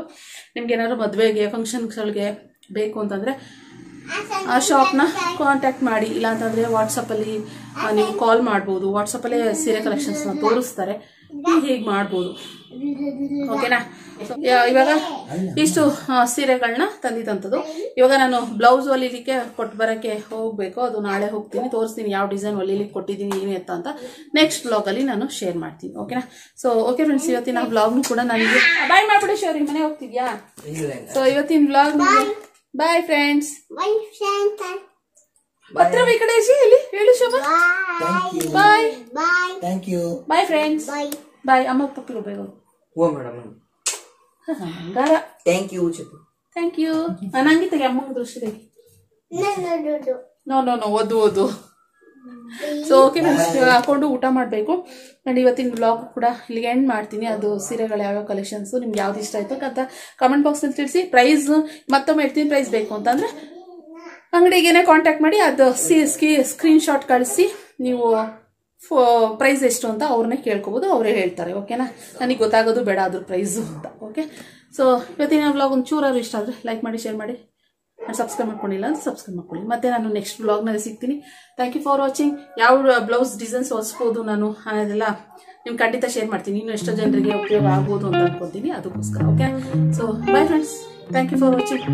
ನಿಮ್ಗೆ ಏನಾದ್ರು ಮದುವೆಗೆ ಫಂಕ್ಷನ್ಸ್ಗಳಿಗೆ ಬೇಕು ಅಂತಂದರೆ ಆ ಶಾಪ್ನ ಕಾಂಟ್ಯಾಕ್ಟ್ ಮಾಡಿ ಇಲ್ಲಾಂತಂದರೆ ವಾಟ್ಸಪ್ಪಲ್ಲಿ ನೀವು ಕಾಲ್ ಮಾಡ್ಬೋದು. ವಾಟ್ಸಪ್ಪಲ್ಲೇ ಸೀರೆ ಕಲೆಕ್ಷನ್ಸ್ನ ತೋರಿಸ್ತಾರೆ. ಹೀಗೆ ಮಾಡ್ಬೋದು? ಓಕೆನಾ ಯಾ- ಇವಾಗ ಇಷ್ಟು ಸೀರೆಗಳನ್ನ ತಂದಿದ್ದಂಥದ್ದು ಇವಾಗ ನಾನು ಬ್ಲೌಸ್ ಹೊಲಿಲಿಕ್ಕೆ ಕೊಟ್ಟು ಬರೋಕ್ಕೆ ಹೋಗಬೇಕು. ಅದು ನಾಳೆ ಹೋಗ್ತೀನಿ. ತೋರಿಸ್ತೀನಿ ಯಾವ ಡಿಸೈನ್ ಹೊಲಿಲಿಕ್ಕೆ ಕೊಟ್ಟಿದ್ದೀನಿ ಏನು ಎತ್ತ ಅಂತ. ನೆಕ್ಸ್ಟ್ ಬ್ಲಾಗಲ್ಲಿ ನಾನು ಶೇರ್ ಮಾಡ್ತೀನಿ. ಓಕೆನಾ ಸೊ ಓಕೆ ಫ್ರೆಂಡ್ಸ್ ಇವತ್ತಿನ ಬ್ಲಾಗ್ನು ಕೂಡ ನನಗೆ ಬಾಯ್ ಮಾಡ್ಬಿಡಿ ಶೋರಿ ಮನೆ ಹೋಗ್ತಿದ್ಯಾ? ಸೊ ಇವತ್ತಿನ ಬ್ಲಾಗ್ ಬಾಯ್ ಫ್ರೆಂಡ್ಸ್ ಪತ್ರ ಈ ಕಡೆ ಇಸಿ, ಇಲ್ಲಿ ಹೇಳು Shobha. Thank you bye thank you bye friends bye ಅಮ್ಮ ಪಪ್ಪಿಗೆ ಹೋಗ್ಬೇಕು ಓ ಮೇಡಮ್. ಹಂಗಾರ ಥ್ಯಾಂಕ್ ಯು ಚಿಪ್ಪು ಥ್ಯಾಂಕ್ ಯು ನಂಗೆ ತೆಗೆ ಅಮ್ಮಂಗೆ ದೃಷ್ಟಿ ತೆಗಿ. ನೋ ನೋ ನೋ ಓದು ಓದು. ಸೊ ಓಕೆ ಫ್ರೆಂಡ್ಸ್ ಹಾಕೊಂಡು ಊಟ ಮಾಡಬೇಕು. ಆ್ಯಂಡ್ ಇವತ್ತಿನ ಬ್ಲಾಗ್ ಕೂಡ ಇಲ್ಲಿಗೆ ಎಂಡ್ ಮಾಡ್ತೀನಿ. ಅದು ಸೀರೆಗಳು ಯಾವ್ಯಾವ ಕಲೆಕ್ಷನ್ಸು ನಿಮ್ಗೆ ಯಾವ್ದು ಇಷ್ಟ ಆಯಿತು ಅಂತ ಕಮೆಂಟ್ ಬಾಕ್ಸಲ್ಲಿ ತಿಳಿಸಿ. ಪ್ರೈಸ್ ಮತ್ತೊಮ್ಮೆ ಇಡ್ತೀನಿ ಪ್ರೈಸ್ ಬೇಕು ಅಂತಂದರೆ ಅಂಗಡಿಗೇನೆ ಕಾಂಟ್ಯಾಕ್ಟ್ ಮಾಡಿ ಅದು ಸಿ ಸ್ಕಿ ಸ್ಕ್ರೀನ್ಶಾಟ್ ಕಳಿಸಿ. ನೀವು ಫೋ ಪ್ರೈಸ್ ಎಷ್ಟು ಅಂತ ಅವ್ರನ್ನೇ ಕೇಳ್ಕೊಬೋದು ಅವರೇ ಹೇಳ್ತಾರೆ ಓಕೆನಾ ನನಗೆ ಗೊತ್ತಾಗೋದು ಬೇಡ ಅದ್ರ ಪ್ರೈಸು ಅಂತ ಓಕೆ ಸೊ ಇವತ್ತಿನ ಬ್ಲಾಗ್ ಒಂದು ಚೂರಾದ್ರು ಇಷ್ಟ ಆದರೆ ಲೈಕ್ ಮಾಡಿ ಶೇರ್ ಮಾಡಿ. ನಾನು ಸಬ್ಸ್ಕ್ರೈಬ್ ಮಾಡ್ಕೊಂಡಿಲ್ಲ ಅಂದ್ರೆ ಸಬ್ಸ್ಕ್ರೈಬ್ ಮಾಡ್ಕೊಳ್ಳಿ. ಮತ್ತೆ ನಾನು ನೆಕ್ಸ್ಟ್ ಬ್ಲಾಗ್ನಲ್ಲಿ ಸಿಗ್ತೀನಿ. ಥ್ಯಾಂಕ್ ಯು ಫಾರ್ ವಾಚಿಂಗ್ ಯಾವ ಬ್ಲೌಸ್ ಡಿಸೈನ್ಸ್ ಹೊಲಿಸ್ಬೋದು ನಾನು ಅದೆಲ್ಲ ನಿಮ್ಗೆ ಖಂಡಿತ ಶೇರ್ ಮಾಡ್ತೀನಿ. ಇನ್ನು ಎಷ್ಟೋ ಜನರಿಗೆ ಉಪಯೋಗ ಆಗ್ಬೋದು ಅಂತ ಅನ್ಕೊತೀನಿ. ಅದಕ್ಕೋಸ್ಕರ okay so bye friends thank you for watching